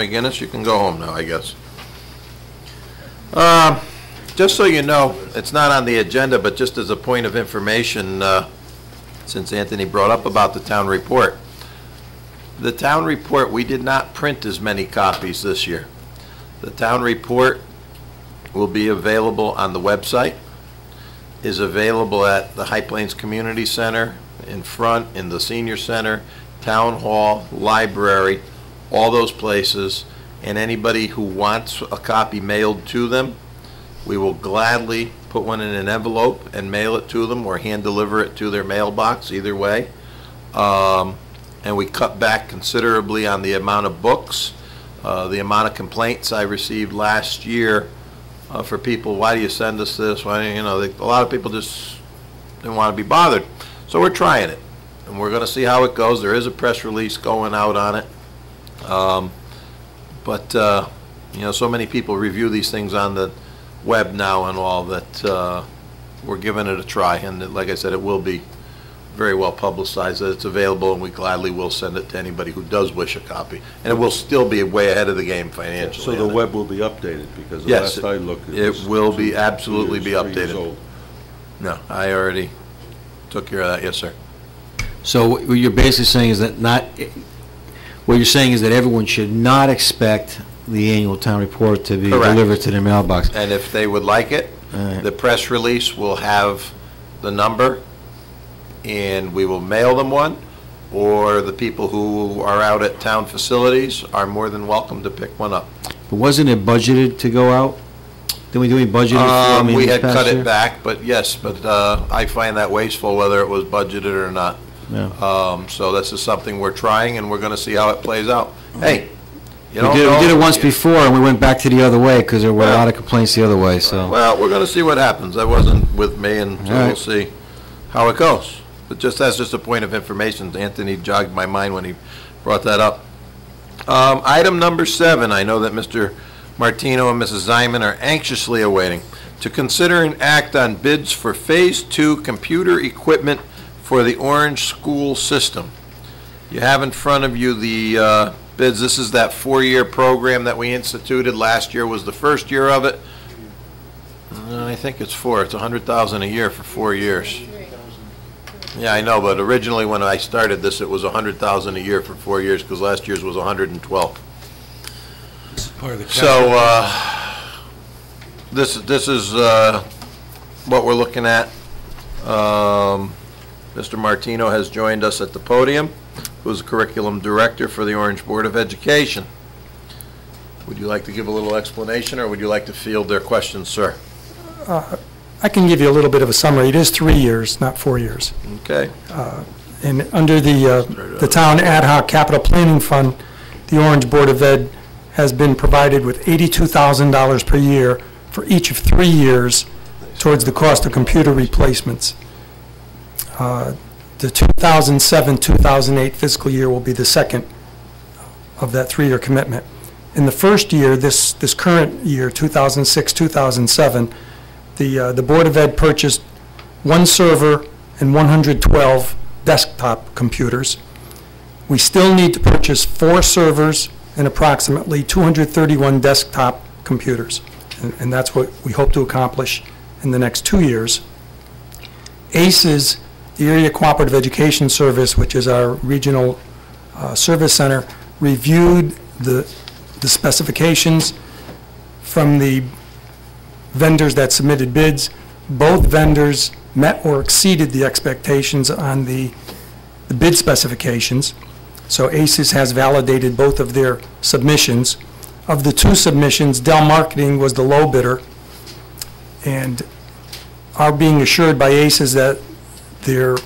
McGinnis, you can go home now, I guess. Uh, Just so you know, it's not on the agenda, but just as a point of information, uh, since Anthony brought up about the town report, the town report, we did not print as many copies this year. The town report will be available on the website, is available at the High Plains Community Center, in front, in the senior center, town hall, library, all those places, and anybody who wants a copy mailed to them, we will gladly put one in an envelope and mail it to them, or hand deliver it to their mailbox, either way. Um, And we cut back considerably on the amount of books, uh, the amount of complaints I received last year uh, for people, why do you send us this, why, you know, they- a lot of people just didn't want to be bothered. So we're trying it, and we're going to see how it goes. There is a press release going out on it. Um, But, uh, you know, so many people review these things on the web now and all that uh, we're giving it a try. And that, like I said, it will be very well publicized that it's available, and we gladly will send it to anybody who does wish a copy. And it will still be way ahead of the game financially. So the on it. web will be updated, because the Yes, last I looked. it was will be two- absolutely two be three years updated. old. No, I already took care of that, yes, sir. So what you're basically saying is that not, what you're saying is that everyone should not expect the annual town report to be Correct. delivered to their mailbox. And if they would like it, right. the press release will have the number, and we will mail them one, or the people who are out at town facilities are more than welcome to pick one up. But wasn't it budgeted to go out? Didn't we, do any budget it for, I Um, We had cut year? it back, but yes, but uh, I find that wasteful whether it was budgeted or not. Yeah. Um, So this is something we're trying, and we're going to see how it plays out. Hey, you We don't did, we did it once before, and we went back to the other way, because there were a lot of complaints the other way, so. Well, we're going to see what happens. That wasn't with me, and so All we'll right. see how it goes. But just, that's just a point of information. Anthony jogged my mind when he brought that up. Um, Item number seven, I know that Mr. Martino and Mrs. Zyman are anxiously awaiting. To consider and act on bids for Phase Two computer equipment for the Orange School System. You have in front of you the uh, bids. This is that four-year program that we instituted. Last year was the first year of it. Uh, I think it's four. It's a hundred thousand a year for four years. Yeah, I know, but originally when I started this, it was a hundred thousand a year for four years, because last year's was a hundred and twelve. So, uh, this, this is, uh, what we're looking at. Um, Mr. Martino has joined us at the podium, who's the curriculum director for the Orange Board of Education. Would you like to give a little explanation, or would you like to field their questions, sir? I can give you a little bit of a summary. It is three years, not four years. Okay, And under the, uh, the Town Ad hoc Capital Planning Fund, the Orange Board of Ed has been provided with $82,000 per year for each of three years towards the cost of computer replacements. Uh, The 2007-2008 fiscal year will be the second of that three-year commitment. In the first year, this, this current year, 2006-2007, the, uh, the Board of Ed purchased one server and 112 desktop computers. We still need to purchase four servers and approximately 231 desktop computers. And- And that's what we hope to accomplish in the next two years. ACES, the Area Cooperative Education Service, which is our regional uh, service center, reviewed the the specifications from the vendors that submitted bids. Both vendors met or exceeded the expectations on the the bid specifications. So ACES has validated both of their submissions. Of the two submissions, Dell Marketing was the low bidder, and are being assured by ACES that their,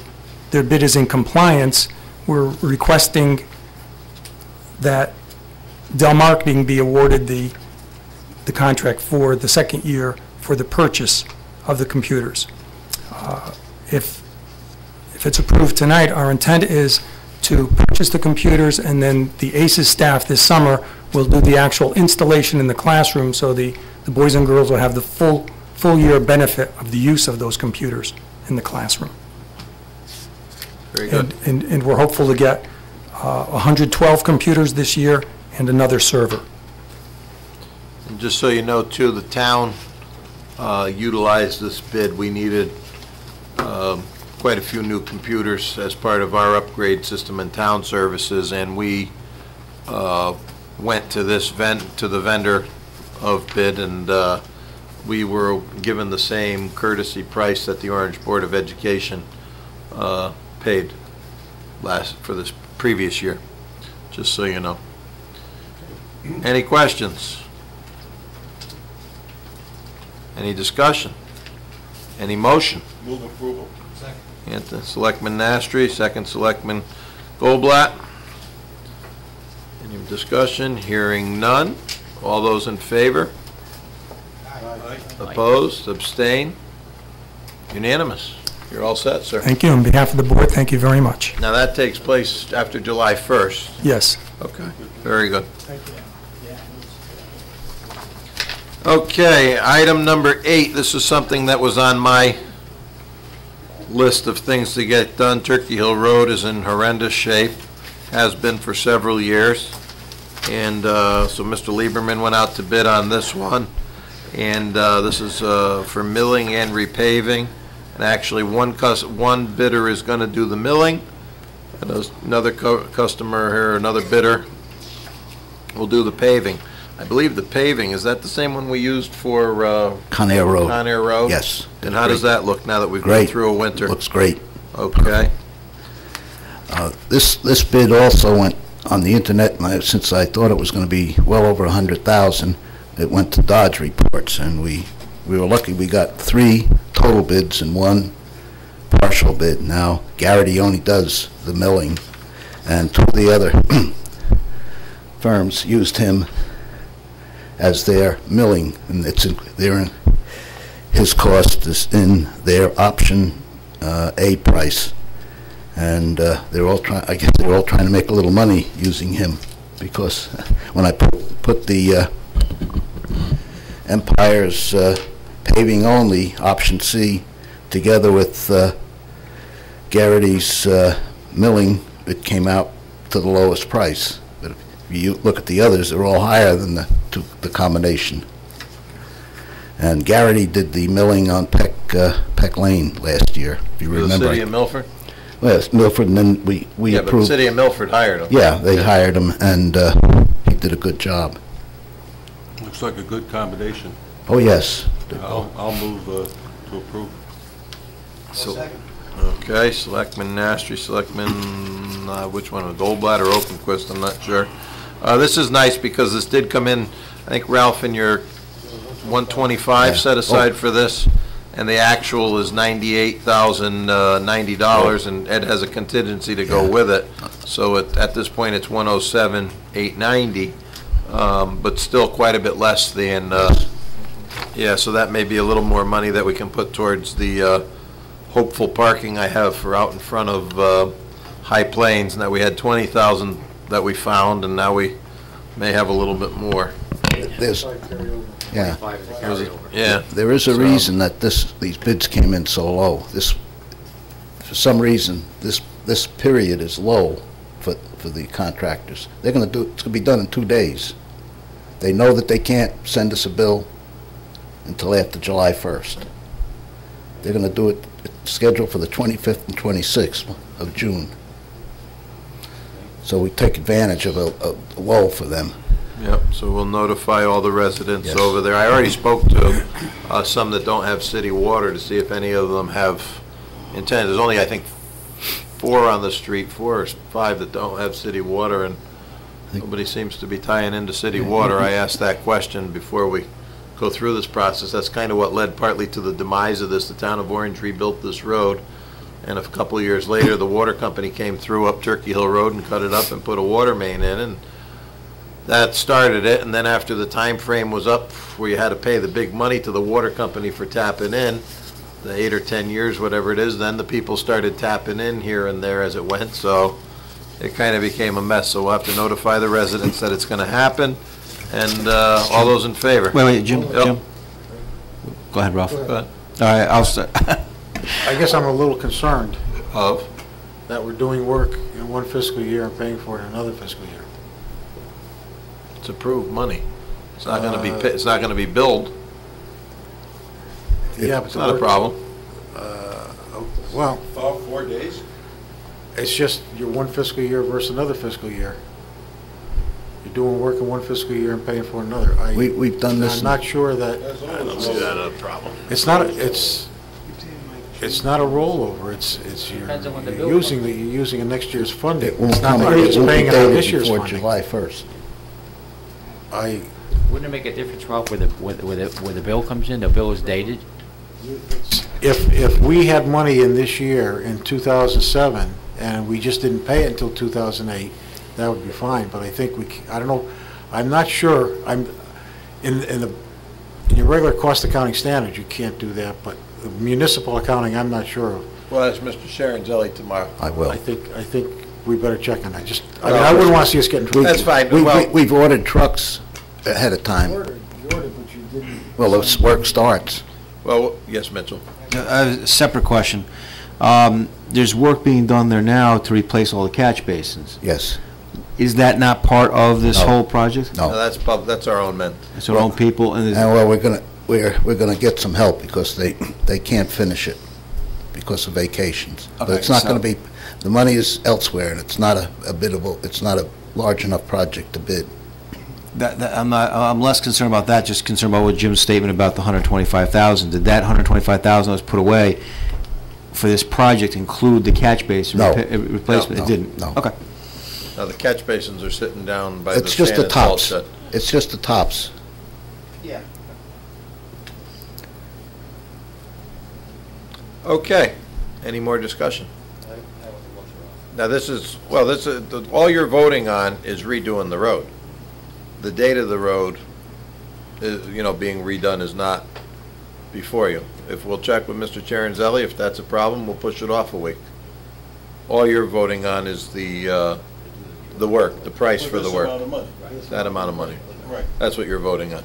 their bid is in compliance, we're requesting that Dell Marketing be awarded the, the contract for the second year for the purchase of the computers. Uh, If, if it's approved tonight, our intent is to purchase the computers, and then the ACES staff this summer will do the actual installation in the classroom, so the, the boys and girls will have the full, full year benefit of the use of those computers in the classroom. Very good. And, and and we're hopeful to get uh, 112 computers this year and another server. And just so you know, too, the town uh, utilized this bid. We needed um, quite a few new computers as part of our upgrade system and town services, and we uh, went to this vent, to the vendor of bid, and uh, we were given the same courtesy price that the Orange Board of Education uh, paid last, for this previous year, just so you know. Any questions? Any discussion? Any motion? Move approval. Second. Anthony, Selectman Nastri, second Selectman Goldblatt. Any discussion? Hearing none. All those in favor? Opposed? Abstain? Unanimous. You're all set, sir. Thank you. On behalf of the board, thank you very much. Now, that takes place after July 1st. Yes. Okay, very good. Thank you. Okay, item number eight, this is something that was on my list of things to get done. Turkey Hill Road is in horrendous shape, has been for several years. And uh, so Mr. Lieberman went out to bid on this one. And uh, this is uh, for milling and repaving. And actually, one cus, one bidder is going to do the milling. And there's Another cu- customer here, another bidder will do the paving. I believe the paving, is that the same one we used for uh, Conair Road. Conair Road? Yes. And how does that look now that we've gone Great. through a winter? Looks great. Okay, Uh, This, this bid also went on the internet, and I- since I thought it was going to be well over a 100,000, it went to Dodge Reports, and we, we were lucky, we got three total bids and one partial bid. Now, Garrity only does the milling, and two of the other firms used him as their milling, and it's, in- they're, in- his cost is in their option uh, A price. And uh, they're all trying, I guess they're all trying to make a little money using him, because when I put, put the uh, Empire's uh, paving only, option C, together with uh, Garrity's uh, milling, it came out to the lowest price. But if you look at the others, they're all higher than the, two- the combination. And Garrity did the milling on Peck, uh, Peck Lane last year, if you for the remember. city of Milford? Well, it's Milford, and then we, we Yeah, but the city of Milford hired him. Yeah, they hired him, and uh, he did a good job. Looks like a good combination. Oh, yes. I'll, I'll move uh, to approve. So- Okay, Selectman Nastri, Selectman, uh, which one, Goldblatt or Okenquist, I'm not sure. Uh, This is nice because this did come in, I think Ralph, in your 125 Yeah. set aside for this, and the actual is $98,090, and Ed has a contingency to go with it. So at, at this point, it's 107,890, um, but still quite a bit less than, uh, yeah, so that may be a little more money that we can put towards the uh, hopeful parking I have for out in front of uh, High Plains, and that we had 20,000 that we found, and now we may have a little bit more. There's, yeah, Yeah, there is a So- reason that this, these bids came in so low. This, for some reason, this, this period is low for, for the contractors. They're gonna do, it's gonna be done in two days. They know that they can't send us a bill until after July 1st. They're gonna do it, scheduled for the 25th and 26th of June. So we take advantage of a, a lull for them. yep, so we'll notify all the residents Yes. over there. I already spoke to uh, some that don't have city water to see if any of them have intent. There's only, I think, four on the street, four or five that don't have city water, and nobody seems to be tying into city water. I asked that question before we go through this process. That's kind of what led partly to the demise of this. The town of Orange rebuilt this road, and a couple of years later, the water company came through up Turkey Hill Road and cut it up and put a water main in, and that started it, and then after the time frame was up, where you had to pay the big money to the water company for tapping in, the eight or 10 years, whatever it is, then the people started tapping in here and there as it went, so it kind of became a mess, so we'll have to notify the residents that it's going to happen, and uh, all those in favor? Wait, wait, Jim, Yep. Jim? Go ahead, Ralph. Go ahead. All right, I'll start. I guess I'm a little concerned Of? that we're doing work in one fiscal year and paying for it in another fiscal year. It's approved money. It's not gonna be, pa- it's not gonna be billed. Yeah, but It's the not a work- problem. Well, Four, four days? it's just your one fiscal year versus another fiscal year. You're doing work in one fiscal year and paying for another. I- We, we've done this, I'm not sure that, I don't see that as a problem. it's not, a- it's, it's not a rollover, it's, it's you're Depends on when the you're bill using, the you're using a next year's funding. it won't It's not come, that you're it just won't be paying it out of this dated year's before funding. July 1st. I, Wouldn't it make a difference, Ralph, where the, where the, where the- where the bill comes in, the bill is dated? if, if we had money in this year, in 2007, and we just didn't pay it until 2008, that would be fine, but I think we, c- I don't know, I'm not sure, I'm, in, in the, in your regular cost accounting standards, you can't do that, but municipal accounting, I'm not sure of. Well, ask Mr. Sharonzelli tomorrow. I will. I think, I think we better check on that, just, I mean, I wouldn't want to see us get in trouble. That's fine, We- we- well, We've ordered trucks ahead of time. Well, this work starts. well, yes, Mitchell. Uh, A separate question. Um, There's work being done there now to replace all the catch basins. Yes. Is that not part of this No. whole project? No. No, that's pub, that's our own men. It's our own people, and And there's- well, we're gonna, we're, we're gonna get some help because they, they can't finish it because of vacations. But Okay, it's not so- gonna be, the money is elsewhere and it's not a, a biddable, it's not a large enough project to bid. that, that- I'm not, I'm less concerned about that, just concerned about what Jim's statement about the 125,000. Did that 125,000 that was put away for this project include the catch basin No. repa- uh, replacement? No, It didn't? no. Okay. Now, the catch basins are sitting down by the It's just the salt tops. shed. It's just the tops. Yeah. Okay, any more discussion? Now, this is, well, this is, the- all you're voting on is redoing the road. The date of the road, is, you know, being redone is not before you. If we'll check with Mr. Charanzelli, if that's a problem, we'll push it off a week. All you're voting on is the, uh, the work, the price for the work, This amount of money. that amount of money. Right. That's what you're voting on.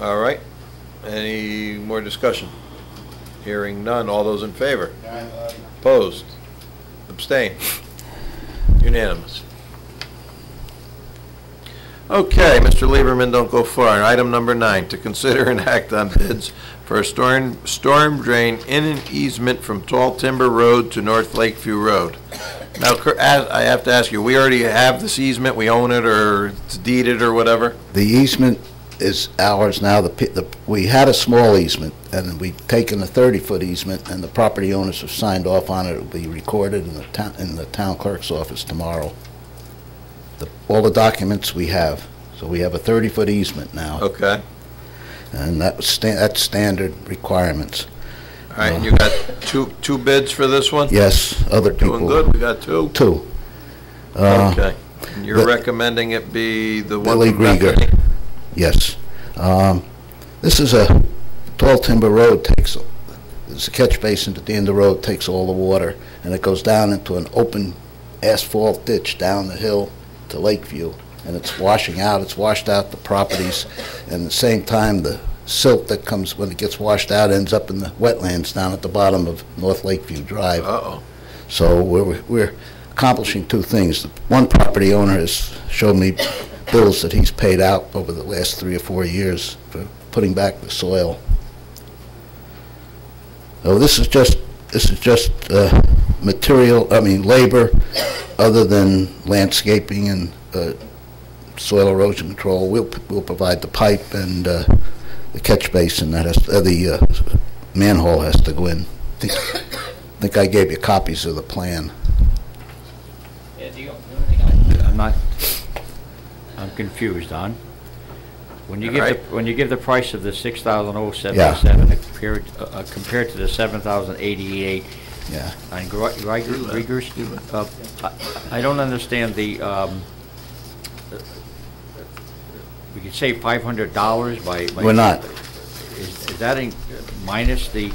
All right, any more discussion? Hearing none, all those in favor? Opposed? Abstain? Unanimous. Okay, Mr. Lieberman, don't go far. Item number nine, to consider and act on bids for a storm, storm drain in an easement from Tall Timber Road to North Lakeview Road. Now, as- I have to ask you, we already have this easement, we own it, or it's deeded, or whatever? The easement is ours now. The, the, we had a small easement, and we've taken a 30-foot easement, and the property owners have signed off on it. It'll be recorded in the town, in the town clerk's office tomorrow. The, all the documents we have. So we have a 30-foot easement now, Okay, and that was, sta- that's standard requirements. All right, and you got two, two bids for this one? Yes, other people. Doing good, we got two? Two. Uh, Okay. And you're the- recommending it be the one Billy from Grieger. Bethany? Yes. Um, This is a, Tall Timber Road takes, there's a catch basin at the end of the road, takes all the water, and it goes down into an open asphalt ditch down the hill to Lakeview, and it's washing out, it's washed out the properties, and at the same time, the silt that comes, when it gets washed out, ends up in the wetlands down at the bottom of North Lakeview Drive. Uh-oh. So we're, we're accomplishing two things. One property owner has showed me bills that he's paid out over the last three or four years for putting back the soil. So this is just, this is just uh, material, I mean, labor, other than landscaping and uh, soil erosion control. We'll, we'll provide the pipe and uh, the catch basin that has, uh, the uh, manhole has to go in. I think I think I gave you copies of the plan. Yeah, the only thing I- I'm not, I'm confused on. When you give Alright. the, when you give the price of the six thousand oh seventy-seven compared, uh, compared to the seven thousand eighty-eight Yeah. on Gre- Gre- Grieger's, uh, I I don't understand the, um, we could save five hundred dollars by. by- We're not. Is is that in- minus the,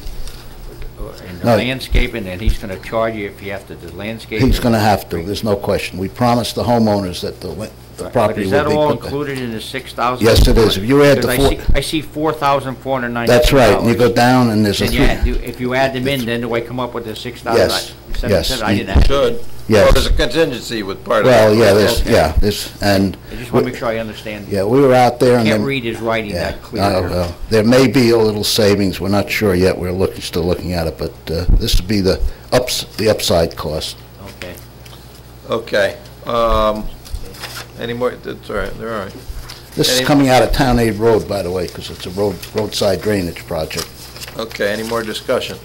uh, in the No. landscaping, and he's gonna charge you if you have to do landscape? He's going to have to, there's no question. We promised the homeowners that the la- the But property is that all put there. included in the six thousand? Yes, it is. If you add the I four- see, I see four thousand four hundred ninety. That's right, and you go down and there's a And three. you add, you- if you add them in, then do I come up with the six thousand? Yes, yes. I didn't add. Should. Yes. Well, there's a contingency with part of it. Well, yeah, this, Okay. yeah, this, and, I just want to make sure I understand. yeah, we were out there and Can't then. read his writing Yeah, that clear. I know. There may be a little savings, we're not sure yet, we're looking, still looking at it, but uh, this would be the ups, the upside cost. Okay. Okay. Um, Any more, that's all right, they're all right. This is coming out of Town Aid Road, by the way, because it's a road, roadside drainage project. Okay, any more discussion?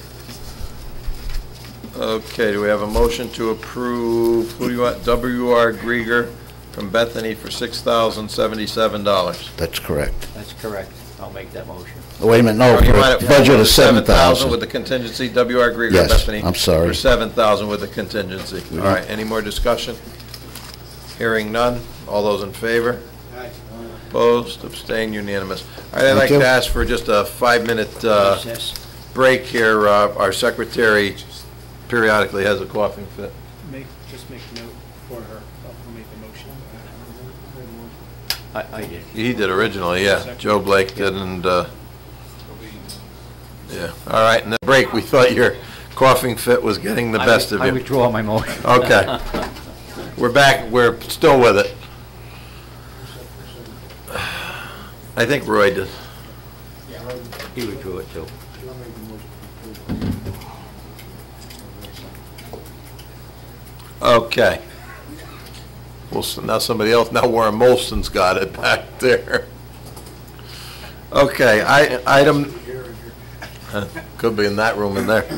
Okay, do we have a motion to approve, who do you want, W.R. Grieger from Bethany for $6,077? That's correct. That's correct. I'll make that motion. Oh, Wait a minute, no, Or for a budget of $7,000 7,000. with the contingency, W.R. Grieger, Yes, Bethany. I'm sorry. For 7,000 with the contingency. All right, any more discussion? Hearing none, all those in favor? Opposed, abstained, unanimous. All right, I'd Thank like you. to ask for just a five-minute uh, Recess. break here. Uh, Our secretary periodically has a coughing fit. Make, just make note for her, I'll make the motion. I, I did. He did originally, yeah. Joe Blake did, and, uh, yeah. All right, in the break, we thought your coughing fit was getting the I best wi- of I you. withdraw my motion. Okay. We're back, we're still with it. I think Roy did. He withdrew it too. Okay. Well, so now somebody else, now Warren Molson's got it back there. Okay, I, item, could be in that room in there.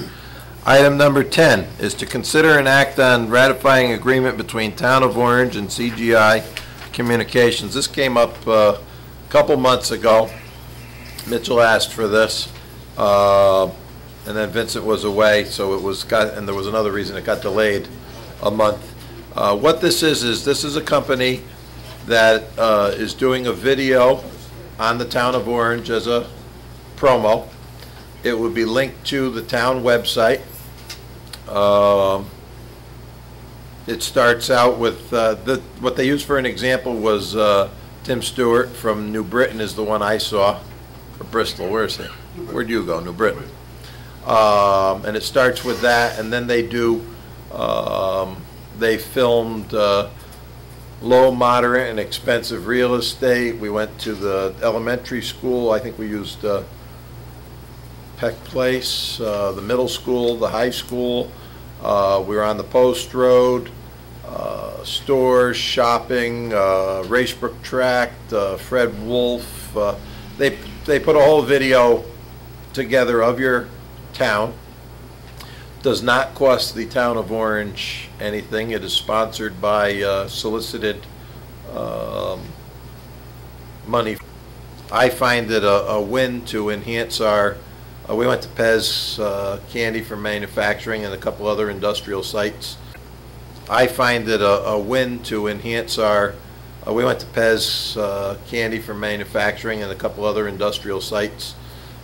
Item number 10 is to consider an act on ratifying agreement between Town of Orange and CGI Communications. This came up uh, a couple months ago. Mitchell asked for this, uh, and then Vincent was away, so it was, got and there was another reason it got delayed a month. Uh, What this is, is this is a company that uh, is doing a video on the town of Orange as a promo. It would be linked to the town website. Um, It starts out with, uh, the what they used for an example was uh, Tim Stewart from New Britain is the one I saw, or Bristol, where is he? Where'd you go, New Britain? Um, And it starts with that, and then they do, um, they filmed uh, low, moderate, and expensive real estate. We went to the elementary school, I think we used uh, Peck Place, uh, the middle school, the high school. Uh, We were on the Post Road, uh, stores, shopping, uh, Racebrook Tract, Fred Wolfe. They, they put a whole video together of your town. Does not cost the town of Orange anything. It is sponsored by uh, solicited um, money. I find it a, a win to enhance our, uh, we went to Pez uh, Candy for manufacturing and a couple other industrial sites. I find it a, a win to enhance our, uh, we went to Pez uh, Candy for manufacturing and a couple other industrial sites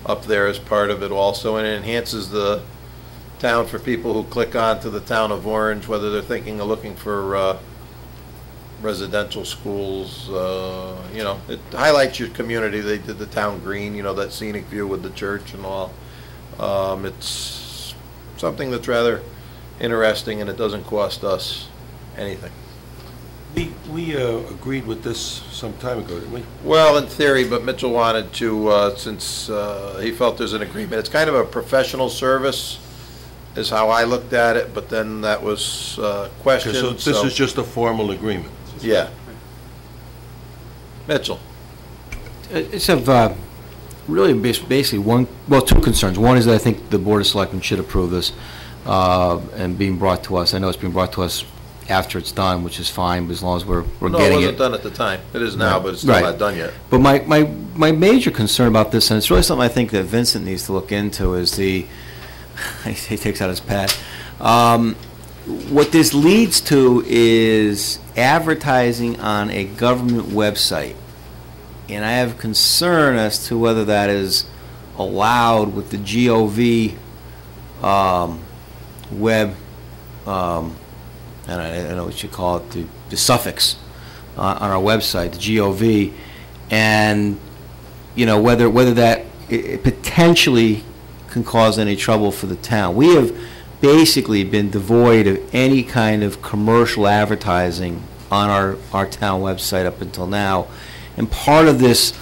up there as part of it also, and it enhances the town for people who click on to the town of Orange, whether they're thinking of looking for uh, residential schools, uh, you know, it highlights your community. They did the town green, you know, that scenic view with the church and all. Um, It's something that's rather interesting, and it doesn't cost us anything. We, we uh, agreed with this some time ago, didn't we? Well, in theory, but Mitchell wanted to, uh, since uh, he felt there's an agreement, it's kind of a professional service, is how I looked at it, but then that was uh, Okay, questioned, So this so, is just a formal agreement. yeah. Mitchell? It's of, uh, really bas- basically one, well, two concerns. One is that I think the Board of Selectmen should approve this, uh, and being brought to us. I know it's being brought to us after it's done, which is fine, but as long as we're, we're No, it getting it. wasn't done at the time. It is now, Right. but it's still Right. not done yet. But my, my, my major concern about this, and it's really something I think that Vincent needs to look into, is the, he takes out his pad. Um, What this leads to is advertising on a government website. And I have concern as to whether that is allowed with the GOV um, web, um, I don't I don't know what you call it, the the suffix on on our website, the GOV, and, you know, whether, whether that i- i- potentially can cause any trouble for the town. We have basically been devoid of any kind of commercial advertising on our, our town website up until now. And part of this,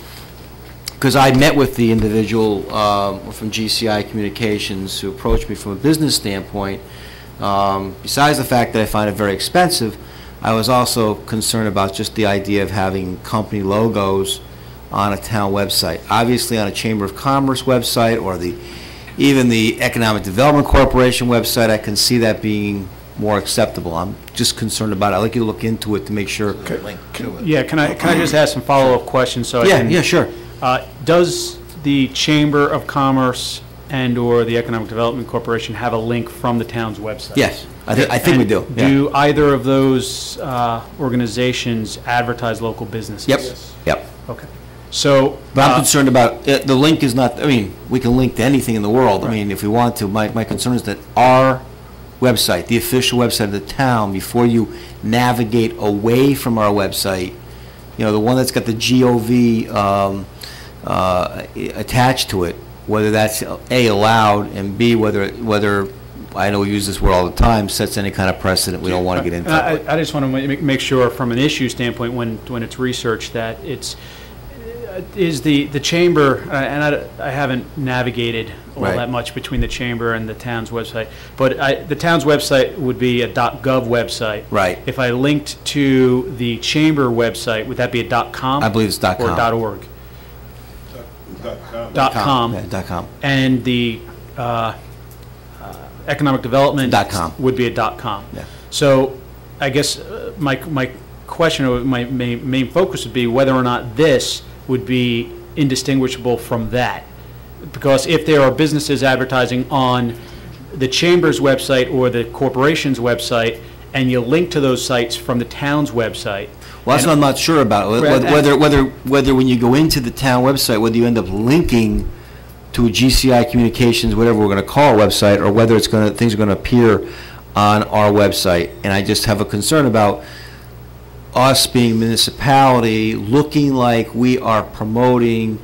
because I met with the individual um, from GCI Communications who approached me from a business standpoint, um, besides the fact that I find it very expensive, I was also concerned about just the idea of having company logos on a town website. Obviously, on a Chamber of Commerce website, or the, even the Economic Development Corporation website, I can see that being more acceptable. I'm just concerned about it. I'd like you to look into it to make sure. Link to it. Yeah, can I, can I just ask some follow-up questions so I Yeah, can? yeah, sure. Uh, Does the Chamber of Commerce and/or the Economic Development Corporation have a link from the town's website? Yes, I think, I think we And do. yeah. Do either of those uh, organizations advertise local businesses? Yep, yep. Okay. So. But I'm uh, concerned about, uh, the link is not, I mean, we can link to anything in the world, I mean, if we want to. My, my concern is that our website, the official website of the town, before you navigate away from our website, you know, the one that's got the GOV um, uh, attached to it, whether that's, A, allowed, and B, whether, whether, I know we use this word all the time, sets any kind of precedent we don't want to get into. I I- just want to make sure, from an issue standpoint, when, when it's researched, that it's, is the, the chamber, uh, and I I haven't navigated all Right. that much between the chamber and the town's website, but I, the town's website would be a .gov website. Right. If I linked to the chamber website, would that be a dot .com? I believe it's dot Or com. .org? Dot .com. Yeah, dot com. And the uh, uh, economic development. Dot com. Would be a dot com. Yeah. So I guess uh, my, my question, or my main, main focus would be whether or not this would be indistinguishable from that. Because if there are businesses advertising on the chamber's website or the corporation's website, and you link to those sites from the town's website. Well, that's what I'm not sure about, whether, whether, whether, whether when you go into the town website, whether you end up linking to a GCI Communications, whatever we're gonna call a website, or whether it's gonna, things are gonna appear on our website. And I just have a concern about us being municipality, looking like we are promoting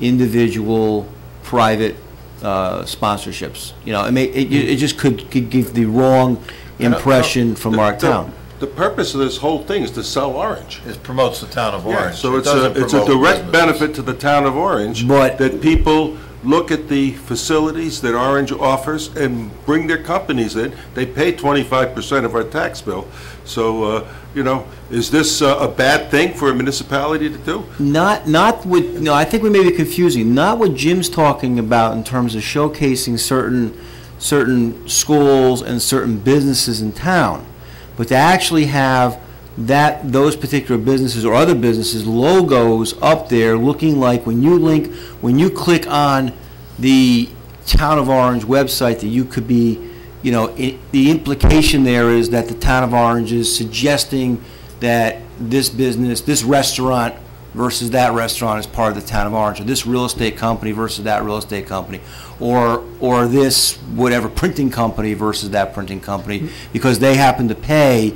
individual, private, uh, sponsorships. You know, it may, it, it just could, could give the wrong impression from our The- the- town. The purpose of this whole thing is to sell Orange. It promotes the town of Orange. So It it's a, doesn't it's a promote direct businesses. benefit to the town of Orange. But- That people look at the facilities that Orange offers and bring their companies in. They pay twenty-five percent of our tax bill. So, uh, you know, is this uh, a bad thing for a municipality to do? Not, not what, no, I think we may be confusing, not what Jim's talking about in terms of showcasing certain, certain schools and certain businesses in town, but to actually have that, those particular businesses or other businesses' logos up there looking like when you link, when you click on the Town of Orange website, that you could be, you know, i- the implication there is that the Town of Orange is suggesting that this business, this restaurant versus that restaurant is part of the Town of Orange, or this real estate company versus that real estate company, or, or this whatever printing company versus that printing company, mm-hmm. because they happen to pay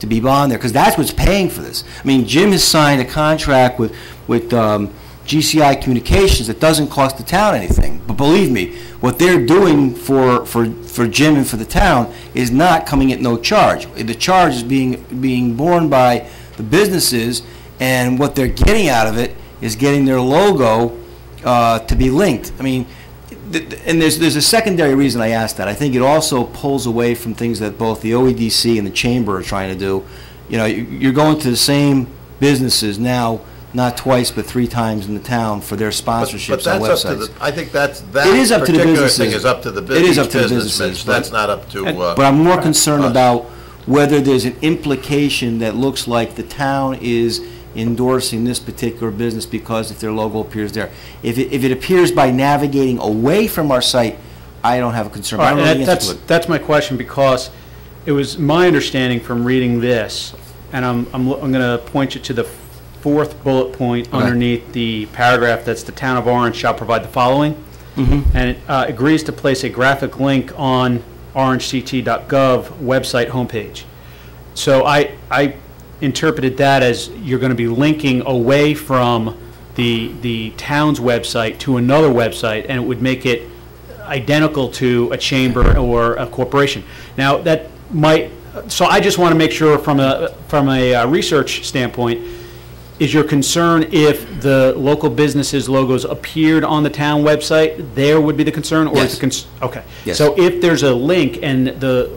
to be on there, because that's what's paying for this. I mean, Jim has signed a contract with, with um, GCI Communications that doesn't cost the town anything. But believe me, what they're doing for, for, for Jim and for the town is not coming at no charge. The charge is being, being borne by the businesses, and what they're getting out of it is getting their logo uh, to be linked. I mean, and there's, there's a secondary reason I asked that. I think it also pulls away from things that both the OEDC and the Chamber are trying to do. You know, you- you're going to the same businesses now, not twice, but three times in the town for their But- sponsorships on But that's up to websites. the, I think that's, that It is up to the particular businesses. thing is up to the It is business, up to the business, businesses, Mitch. but- That's not up to, uh, But I'm more concerned us. about whether there's an implication that looks like the town is endorsing this particular business because if their logo appears there. If it, if it appears by navigating away from our site, I don't have a concern. All I don't know that- that's, that's my question, because it was my understanding from reading this, and I'm, I'm, I'm gonna point you to the fourth bullet point Okay. underneath the paragraph that's the town of Orange shall provide the following. Mm-hmm. And it uh, agrees to place a graphic link on orangect.gov website homepage. So I, I interpreted that as you're going to be linking away from the, the town's website to another website, and it would make it identical to a chamber or a corporation. Now, that might, so I just want to make sure from a, from a uh, research standpoint, is your concern if the local businesses' logos appeared on the town website, there would be the concern? or is Yes. the cons- Okay. Yes. So if there's a link and the,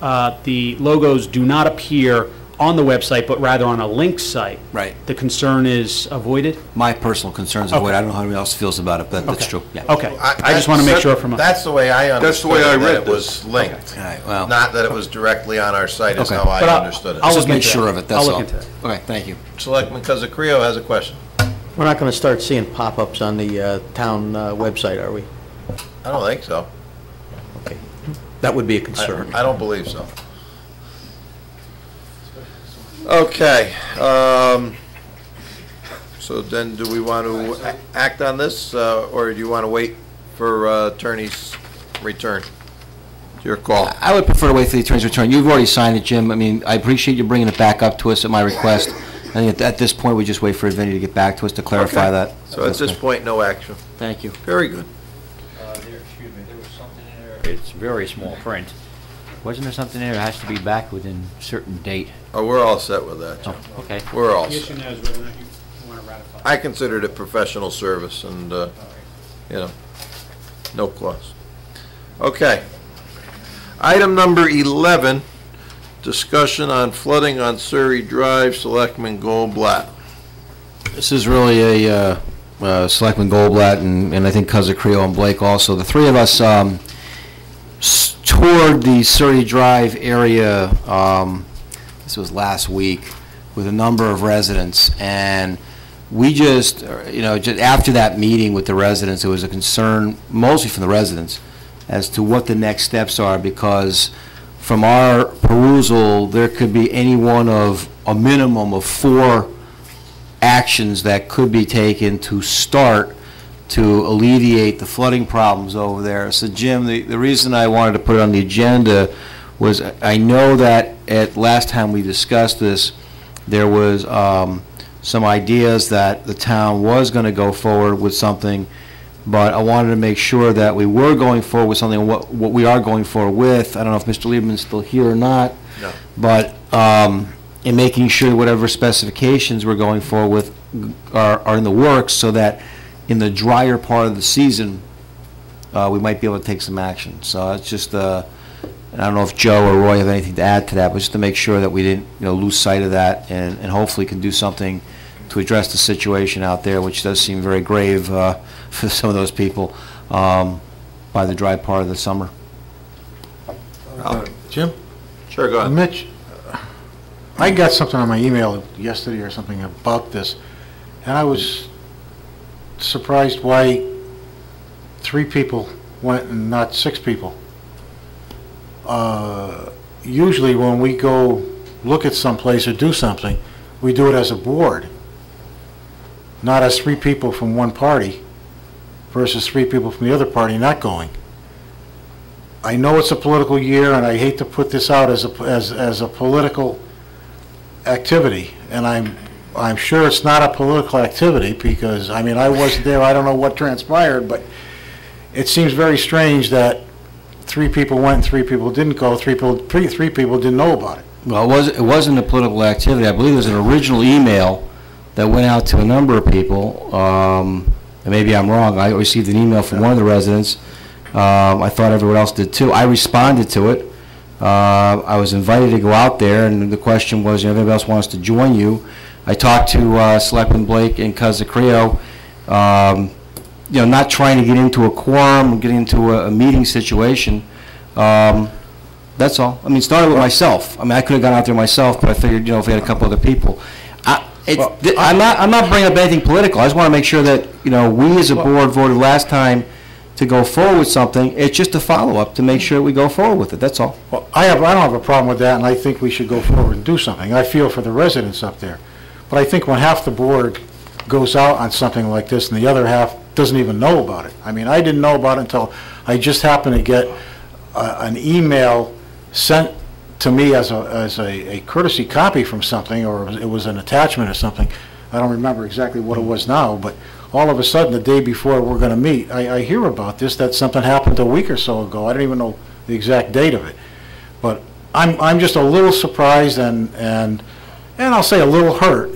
uh, the logos do not appear on the website, but rather on a link site? Right. The concern is avoided? My personal concerns of what, Okay. I don't know how anyone else feels about it, but that's Okay. true, yeah. Okay. I just want to make sure from a... That's the way I That's the understood way I it, that read it this. was linked. All right, well- Not that it was directly on our site is Okay. how I But I'll- understood it. I'll Let's just look make into sure that. of it, that's I'll all. look into that. Okay, thank you. Selectman Kazacrio has a question. We're not going to start seeing pop-ups on the uh, town uh, website, are we? I don't think so. Okay. That would be a I concern. I don't believe so. Okay, um, so then do we want to a- act on this, uh, or do you want to wait for uh, attorney's return? It's Your call. I would prefer to wait for the attorney's return. You've already signed it, Jim. I mean, I appreciate you bringing it back up to us at my request. I think at- at this point, we just wait for Vinnie to get back to us to clarify Okay. that. So at this point, no action. Thank you. Very good. Uh, there, excuse me, there was something in there. It's very small print. Wasn't there something there that has to be back within certain date? Oh, we're all set with that, Oh, okay. We're all The set. now is whether or not you want to ratify. I considered it professional service and, uh, you know, no cost. Okay. Item number 11, discussion on flooding on Surrey Drive, Selectman Goldblatt. This is really a, uh, uh, Selectman Goldblatt and, and I think Cousin Creo and Blake also. The three of us, um, s- toured the Surrey Drive area, um, this was last week, with a number of residents, and we just, you know, just after that meeting with the residents, there was a concern, mostly from the residents, as to what the next steps are, because from our perusal, there could be any one of, a minimum of four actions that could be taken to start to alleviate the flooding problems over there. So Jim, the, the reason I wanted to put it on the agenda was I know that at last time we discussed this, there was um, some ideas that the town was going to go forward with something, but I wanted to make sure that we were going forward with something, what, what we are going forward with. I don't know if Mr. Lieberman's still here or not. No. But um, in making sure whatever specifications we're going forward with are, are in the works, so that in the drier part of the season, uh, we might be able to take some action. So it's just, uh, and I don't know if Joe or Roy have anything to add to that, but just to make sure that we didn't, you know, lose sight of that, and, and hopefully can do something to address the situation out there, which does seem very grave uh, for some of those people um, by the dry part of the summer. Jim? Sure, go ahead. Mitch, I got something on my email yesterday or something about this, and I was surprised why three people went and not six people. Uh, Usually when we go look at someplace or do something, we do it as a board, not as three people from one party versus three people from the other party not going. I know it's a political year, and I hate to put this out as a, as, as a political activity, and I'm, I'm sure it's not a political activity, because, I mean, I wasn't there, I don't know what transpired, but it seems very strange that three people went three people didn't go, three people, three, three people didn't know about it. Well, it was, it wasn't a political activity. I believe there was an original email that went out to a number of people. Um, and maybe I'm wrong. I received an email from one of the residents. Um, I thought everyone else did too. I responded to it. Uh, I was invited to go out there, and the question was, you know, if anybody else wants to join you. I talked to uh, Selectman Blake and Cousin um, you know, not trying to get into a quorum, get into a, a meeting situation. Um, that's all. I mean, started with myself. I mean, I could have gone out there myself, but I figured, you know, if we had a couple other people. I, Well, I'm not, I'm not bringing up anything political. I just want to make sure that, you know, we as a board voted last time to go forward with something. It's just a follow-up to make sure we go forward with it. That's all. Well, I have, I don't have a problem with that, and I think we should go forward and do something. I feel for the residents up there. But I think when half the board goes out on something like this and the other half doesn't even know about it. I mean, I didn't know about it until I just happened to get an email sent to me as a, as a a courtesy copy from something, or it was an attachment or something. I don't remember exactly what it was now, but all of a sudden, the day before we're going to meet, I, I hear about this, that something happened a week or so ago. I don't even know the exact date of it. But I'm, I'm just a little surprised and, and, and I'll say a little hurt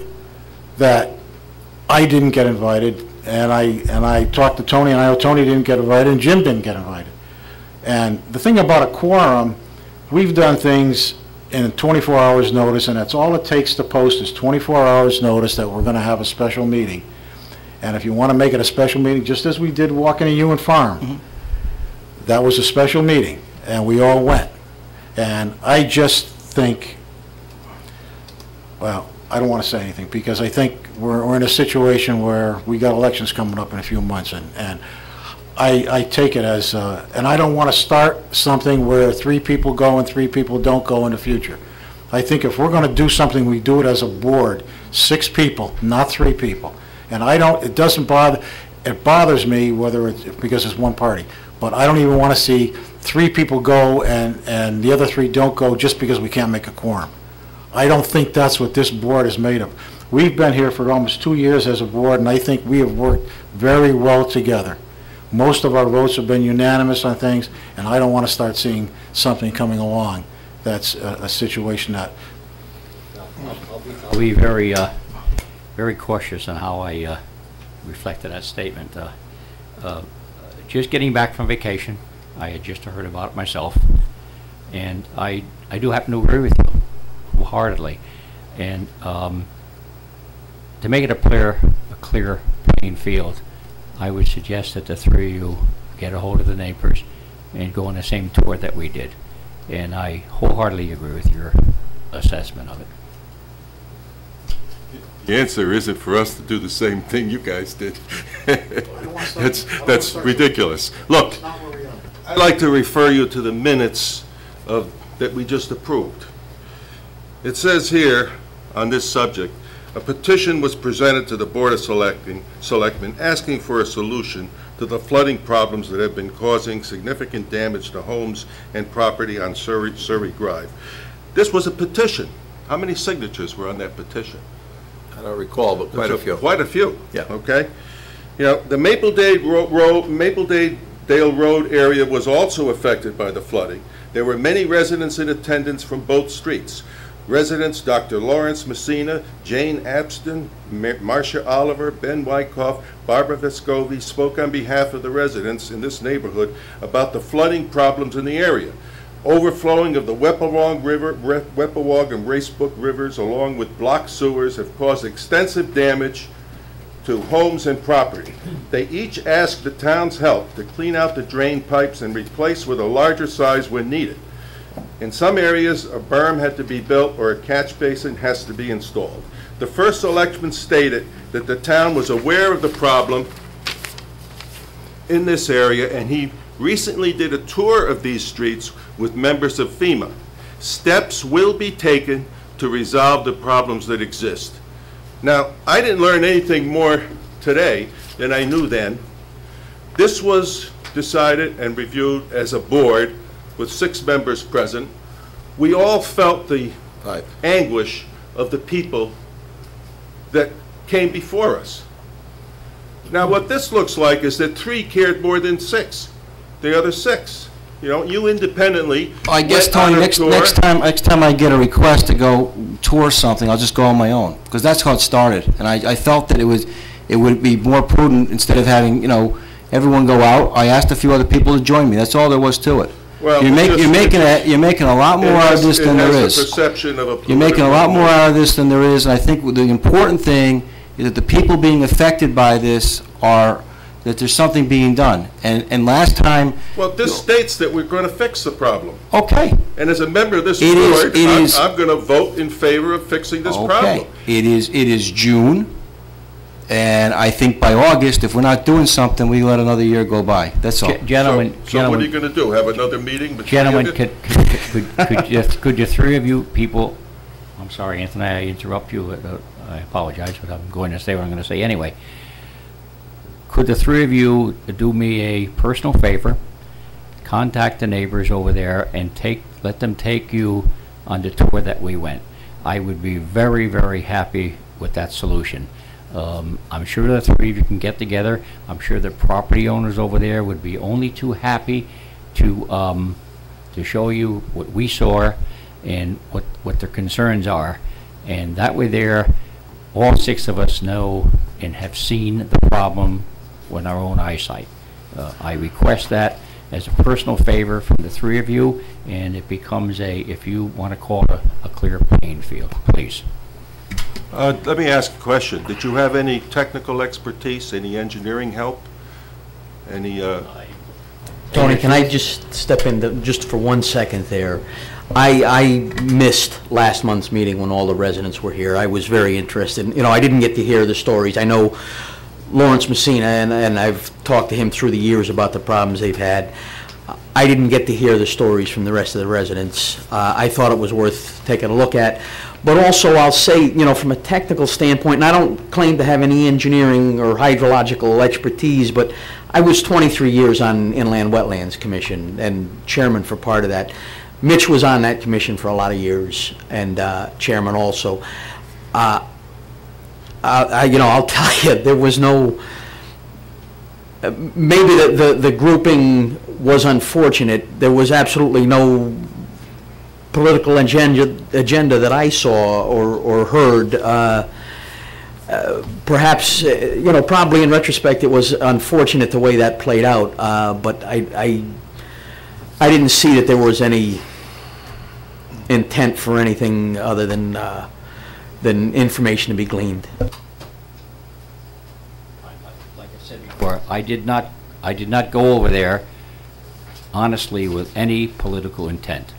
that I didn't get invited, and I, and I talked to Tony, and I know Tony didn't get invited, and Jim didn't get invited. And the thing about a quorum, we've done things in 24 hours' notice, and that's all it takes to post is 24 hours' notice that we're going to have a special meeting. And if you want to make it a special meeting, just as we did walking to Ewan Farm, mm-hmm. that was a special meeting, and we all went. And I just think, well, I don't want to say anything, because I think we're, we're in a situation where we got elections coming up in a few months, and, and I, I take it as, uh, and I don't want to start something where three people go and three people don't go in the future. I think if we're going to do something, we do it as a board, six people, not three people. And I don't, it doesn't bother, it bothers me whether it's, because it's one party, but I don't even want to see three people go and, and the other three don't go just because we can't make a quorum. I don't think that's what this board is made of. We've been here for almost two years as a board, and I think we have worked very well together. Most of our votes have been unanimous on things, and I don't want to start seeing something coming along that's a, a situation that, I'll be very, uh, very cautious on how I uh, reflected that statement. Uh, uh, Just getting back from vacation, I had just heard about it myself, and I, I do happen to agree with you wholeheartedly. And um, to make it a clear, a clear playing field, I would suggest that the three of you get a hold of the neighbors and go on the same tour that we did. And I wholeheartedly agree with your assessment of it. The answer isn't for us to do the same thing you guys did. That's, that's ridiculous. Look, I'd like to refer you to the minutes of, that we just approved. It says here, on this subject, a petition was presented to the Board of Selecting, Selectmen asking for a solution to the flooding problems that have been causing significant damage to homes and property on Surrey, Surrey Drive. This was a petition. How many signatures were on that petition? I don't recall, but quite a few. Quite a few. Yeah. Okay? You know, the Maple Dade Ro- Road, Maple Dade Dale Road area was also affected by the flooding. There were many residents in attendance from both streets. Residents Dr. Lawrence Messina, Jane Abston, Mar- Marcia Oliver, Ben Wyckoff, Barbara Vescovi spoke on behalf of the residents in this neighborhood about the flooding problems in the area. Overflowing of the Wepawaug River, Wepawaug and Racebrook rivers, along with blocked sewers, have caused extensive damage to homes and property. They each asked the town's help to clean out the drain pipes and replace with a larger size when needed. In some areas, a berm had to be built or a catch basin has to be installed. The first selectman stated that the town was aware of the problem in this area, and he recently did a tour of these streets with members of FEMA. Steps will be taken to resolve the problems that exist. Now, I didn't learn anything more today than I knew then. This was decided and reviewed as a board with six members present. We all felt the Five. anguish of the people that came before us. Now, what this looks like is that three cared more than six, the other six. You know, you independently. I guess, Tony, next, tour. next time, next time I get a request to go tour something, I'll just go on my own, because that's how it started. And I, I felt that it was, it would be more prudent, instead of having, you know, everyone go out, I asked a few other people to join me, that's all there was to it. Well, You're making, you're making, a you're making a lot more It out of this than there has is. perception of a You're making a lot more out of this than there is, and I think the important thing is that the people being affected by this are, that there's something being done. And, and last time, Well, this states that we're going to fix the problem. okay, And as a member of this It is- board, it I'm, is- I'm going to vote in favor of fixing this Okay. problem. It is, it is June, and I think by August, if we're not doing something, we let another year go by. That's all. Ge- Gentlemen, So- So what are you gentlemen, going to do, have another meeting between gentlemen, you? could, could, could- could you, could you three of you people, I'm sorry, Anthony, I interrupt you, uh, I apologize, but I'm going to say what I'm going to say anyway. Could the three of you do me a personal favor? Contact the neighbors over there and take, let them take you on the tour that we went. I would be very, very happy with that solution. Um, I'm sure the three of you can get together. I'm sure the property owners over there would be only too happy to, um, to show you what we saw and what, what their concerns are. And that way there, all six of us know and have seen the problem with our own eyesight. Uh, I request that as a personal favor from the three of you, and it becomes a, if you want to call it a, a clear playing field, please. Uh, Let me ask a question. Did you have any technical expertise, any engineering help? Any, uh, Tony, can I just step in, the- just for one second there? I, I missed last month's meeting when all the residents were here. I was very interested, you know, I didn't get to hear the stories. I know Lawrence Messina, and, and I've talked to him through the years about the problems they've had. I didn't get to hear the stories from the rest of the residents. Uh, I thought it was worth taking a look at. But also, I'll say, you know, from a technical standpoint, and I don't claim to have any engineering or hydrological expertise, but I was 23 years on Inland Wetlands Commission and chairman for part of that. Mitch was on that commission for a lot of years, and uh, chairman also. Uh, I, you know, I'll tell you, there was no, maybe the, the, the grouping was unfortunate. There was absolutely no political agenda, agenda that I saw or, or heard. Uh, uh, Perhaps, uh, you know, probably in retrospect, it was unfortunate the way that played out, uh, but I, I, I didn't see that there was any intent for anything other than, uh, than information to be gleaned. Like I said before, I did not, I did not go over there honestly with any political intent.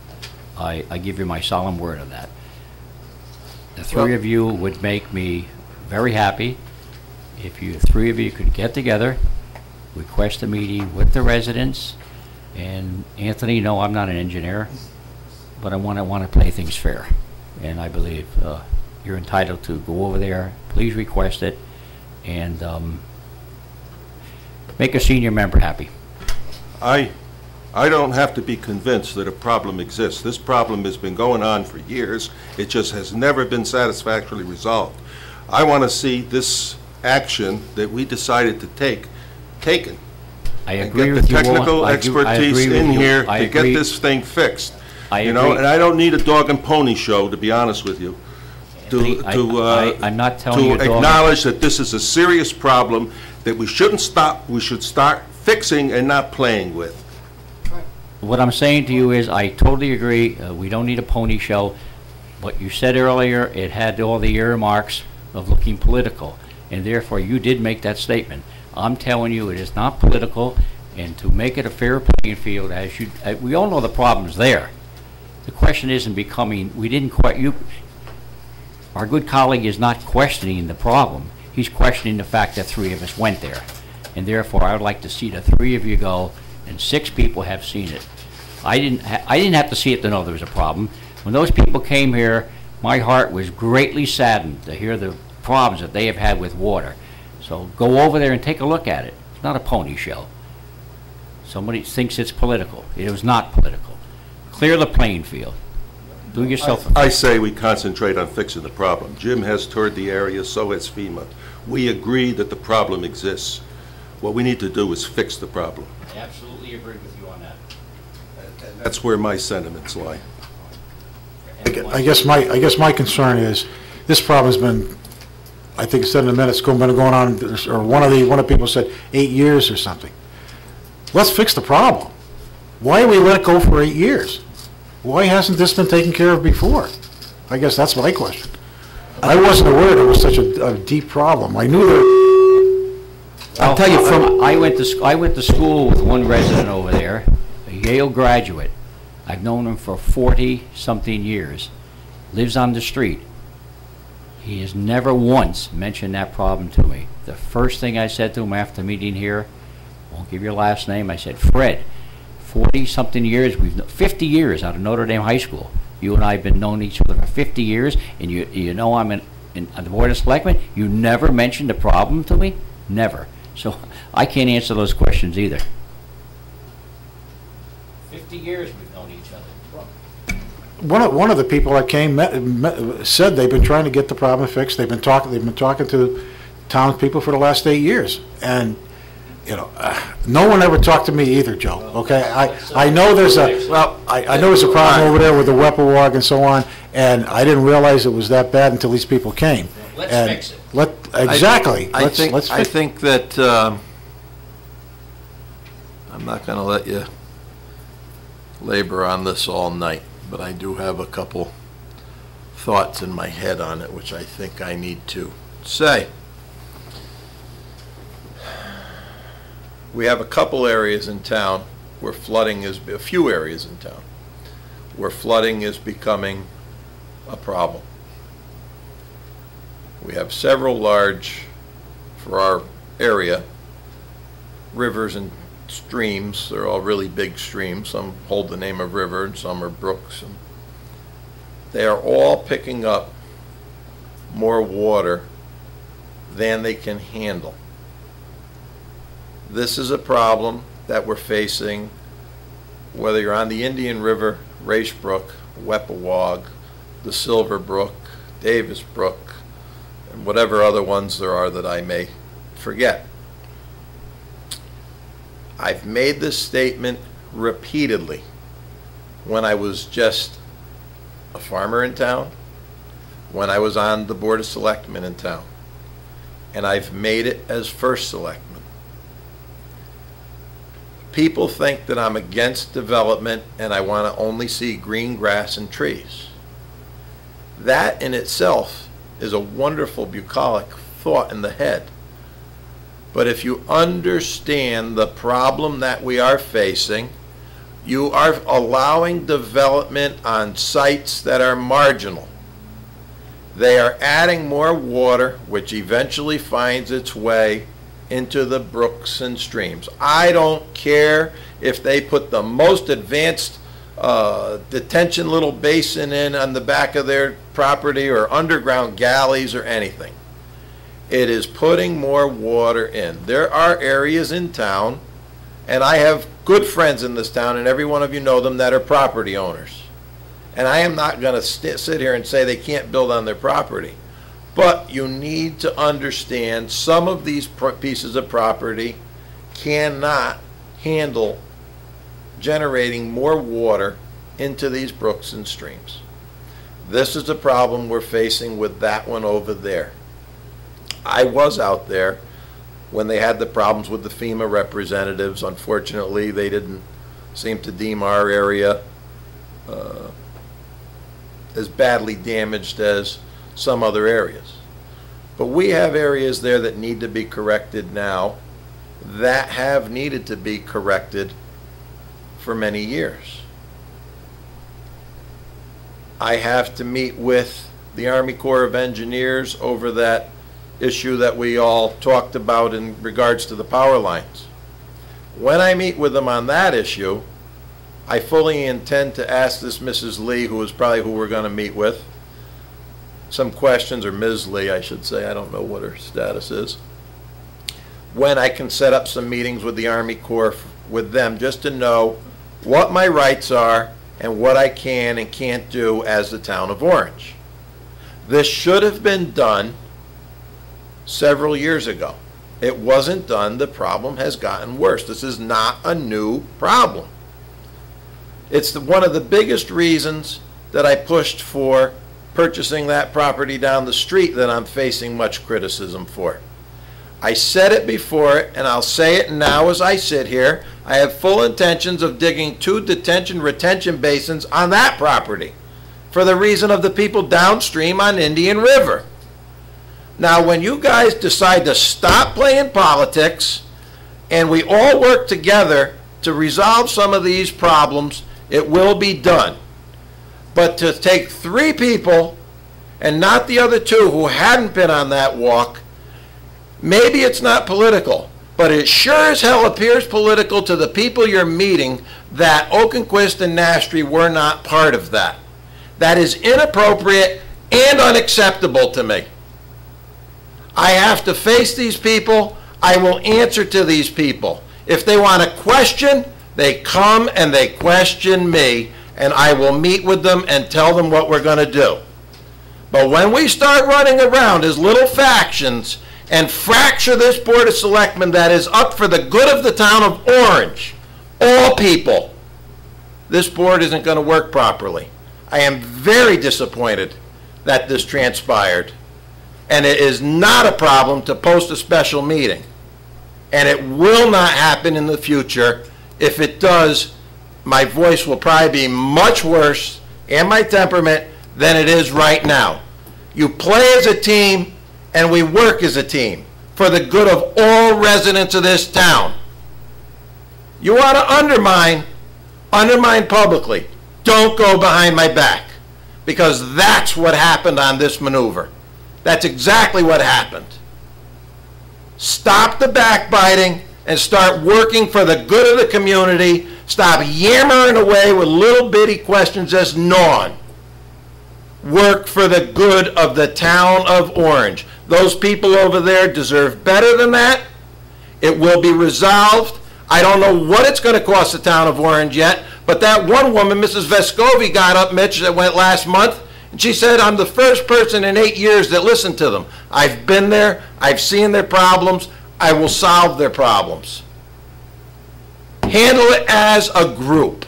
I, I give you my solemn word on that. The three of you would make me very happy if you, three of you could get together, request a meeting with the residents, and Anthony, no, I'm not an engineer, but I want to, want to play things fair. And I believe uh, you're entitled to go over there, please request it, and um, make a senior member happy. I, I don't have to be convinced that a problem exists. This problem has been going on for years. It just has never been satisfactorily resolved. I want to see this action that we decided to take, taken. I agree get with the you all. technical I do- I expertise in you. here I to get agree. this thing fixed. I You know, agree. and I don't need a dog and pony show, to be honest with you, to, I- to, I- uh, I'm not telling you to dog- acknowledge that this is a serious problem that we shouldn't stop, we should start fixing and not playing with. What I'm saying to you is, I totally agree, uh, we don't need a pony show, but you said earlier, it had all the earmarks of looking political, and therefore you did make that statement. I'm telling you, it is not political, and to make it a fair playing field, as you, uh, we all know the problem's there. The question isn't becoming, we didn't quite, you, our good colleague is not questioning the problem, he's questioning the fact that three of us went there. And therefore, I would like to see the three of you go, and six people have seen it. I didn't, ha- I didn't have to see it to know there was a problem. When those people came here, my heart was greatly saddened to hear the problems that they have had with water. So go over there and take a look at it. It's not a pony show. Somebody thinks it's political. It was not political. Clear the playing field. Do yourself a I say we concentrate on fixing the problem. Jim has toured the area, so has FEMA. We agree that the problem exists. What we need to do is fix the problem. I absolutely agree with you on that. That's where my sentiments lie. I guess my, I guess my concern is, this problem's been, I think it said in the minutes, going, been going on, or one of the, one of the people said, eight years or something. Let's fix the problem. Why did we let it go for eight years? Why hasn't this been taken care of before? I guess that's my question. I wasn't aware there was such a, a deep problem. I knew there, I'll tell you from, I went to, sc- I went to school with one resident over there, a Yale graduate. I've known him for 40-something years. Lives on the street. He has never once mentioned that problem to me. The first thing I said to him after meeting here, I won't give your last name, I said, Fred, 40-something years, we've, 50 years out of Notre Dame High School. You and I have been knowing each other for 50 years, and you, you know I'm in, on the Board of Selectmen, you never mentioned the problem to me? Never. So I can't answer those questions either. 50 years we've known each other. One of, one of the people that came, met, met, said they've been trying to get the problem fixed, they've been talking, they've been talking to townspeople for the last eight years, and, you know, uh, no one ever talked to me either, Joe, okay? I, I know there's a, well, I, I know there's a problem over there with the Wepawaug and so on, and I didn't realize it was that bad until these people came. Let's And fix it. Let, exactly, I let's, think, let's I think that, um, I'm not gonna let you labor on this all night, but I do have a couple thoughts in my head on it, which I think I need to say. We have a couple areas in town where flooding is, a few areas in town, where flooding is becoming a problem. We have several large, for our area, rivers and streams. They're all really big streams. Some hold the name of river and some are brooks. And They are all picking up more water than they can handle. This is a problem that we're facing, whether you're on the Indian River, Race Brook, Wepawaug, the Silver Brook, Davis Brook, and whatever other ones there are that I may forget. I've made this statement repeatedly when I was just a farmer in town, when I was on the Board of Selectmen in town, and I've made it as first selectman. People think that I'm against development and I want to only see green grass and trees. That in itself is a wonderful bucolic thought in the head. But if you understand the problem that we are facing, you are allowing development on sites that are marginal. They are adding more water, which eventually finds its way into the brooks and streams. I don't care if they put the most advanced uh, detention little basin in on the back of their property or underground galleys or anything. It is putting more water in. There are areas in town, and I have good friends in this town, and every one of you know them, that are property owners. And I am not going to sit here and say they can't build on their property. But you need to understand some of these pieces of property cannot handle generating more water into these brooks and streams. This is the problem we're facing with that one over there. I was out there when they had the problems with the FEMA representatives. Unfortunately, they didn't seem to deem our area uh, as badly damaged as some other areas. But we have areas there that need to be corrected now that have needed to be corrected for many years. I have to meet with the Army Corps of Engineers over that issue that we all talked about in regards to the power lines. When I meet with them on that issue, I fully intend to ask this Mrs. Lee, who is probably who we're going to meet with, some questions, or Ms. Lee, I should say, I don't know what her status is, when I can set up some meetings with the Army Corps with them, just to know what my rights are and what I can and can't do as the town of Orange. This should have been done several years ago. It wasn't done, the problem has gotten worse. This is not a new problem. It's the, one of the biggest reasons that I pushed for purchasing that property down the street that I'm facing much criticism for. I said it before, and I'll say it now as I sit here. I have full intentions of digging two detention retention basins on that property for the reason of the people downstream on Indian River. Now, when you guys decide to stop playing politics and we all work together to resolve some of these problems, it will be done. But to take three people and not the other two who hadn't been on that walk, maybe it's not political, but it sure as hell appears political to the people you're meeting that Okenquist and Nastry were not part of that. That is inappropriate and unacceptable to me. I have to face these people. I will answer to these people. If they want to question, they come and they question me, and I will meet with them and tell them what we're going to do. But when we start running around as little factions and fracture this Board of Selectmen that is up for the good of the town of Orange, all people, this board isn't going to work properly. I am very disappointed that this transpired, and it is not a problem to post a special meeting. And it will not happen in the future. If it does, my voice will probably be much worse, and my temperament, than it is right now. You play as a team, and we work as a team for the good of all residents of this town. You want to undermine, undermine publicly. Don't go behind my back, because that's what happened on this maneuver. That's exactly what happened. Stop the backbiting and start working for the good of the community. Stop yammering away with little bitty questions as gnawing. Work for the good of the town of Orange. Those people over there deserve better than that. It will be resolved. I don't know what it's going to cost the town of Orange yet, but that one woman, Mrs. Vescovi, got up, Mitch, that went last month, she said, I'm the first person in eight years that listened to them. I've been there, I've seen their problems, I will solve their problems. Handle it as a group.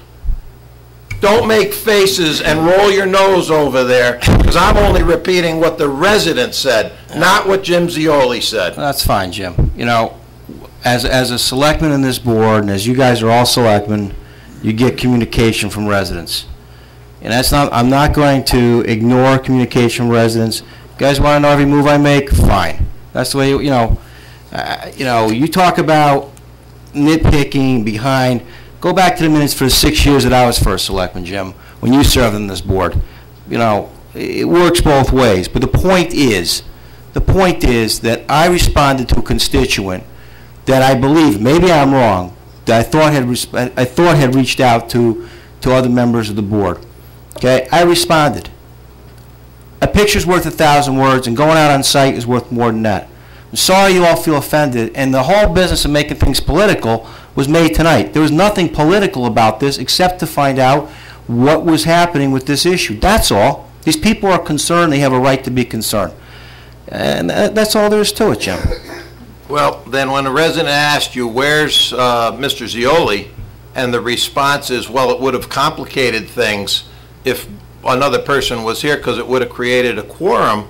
Don't make faces and roll your nose over there, because I'm only repeating what the residents said, not what Jim Zeoli said. That's fine, Jim. You know, as, as a selectman in this board, and as you guys are all selectmen, you get communication from residents. And that's not, I'm not going to ignore communication from residents. You guys want to know every move I make? Fine. That's the way, you know, uh, you know, you talk about nitpicking behind, go back to the minutes for the six years that I was first selectman, Jim, when you served on this board. You know, it works both ways. But the point is, the point is that I responded to a constituent that I believe, maybe I'm wrong, that I thought had, I thought had reached out to, to other members of the board. Okay, I responded. A picture's worth a thousand words, and going out on site is worth more than that. I'm sorry you all feel offended, and the whole business of making things political was made tonight. There was nothing political about this except to find out what was happening with this issue. That's all. These people are concerned, they have a right to be concerned. And that's all there is to it, Jim. Well, then when a resident asked you, where's uh, Mr. Zeoli? And the response is, well, it would have complicated things if another person was here because it would have created a quorum.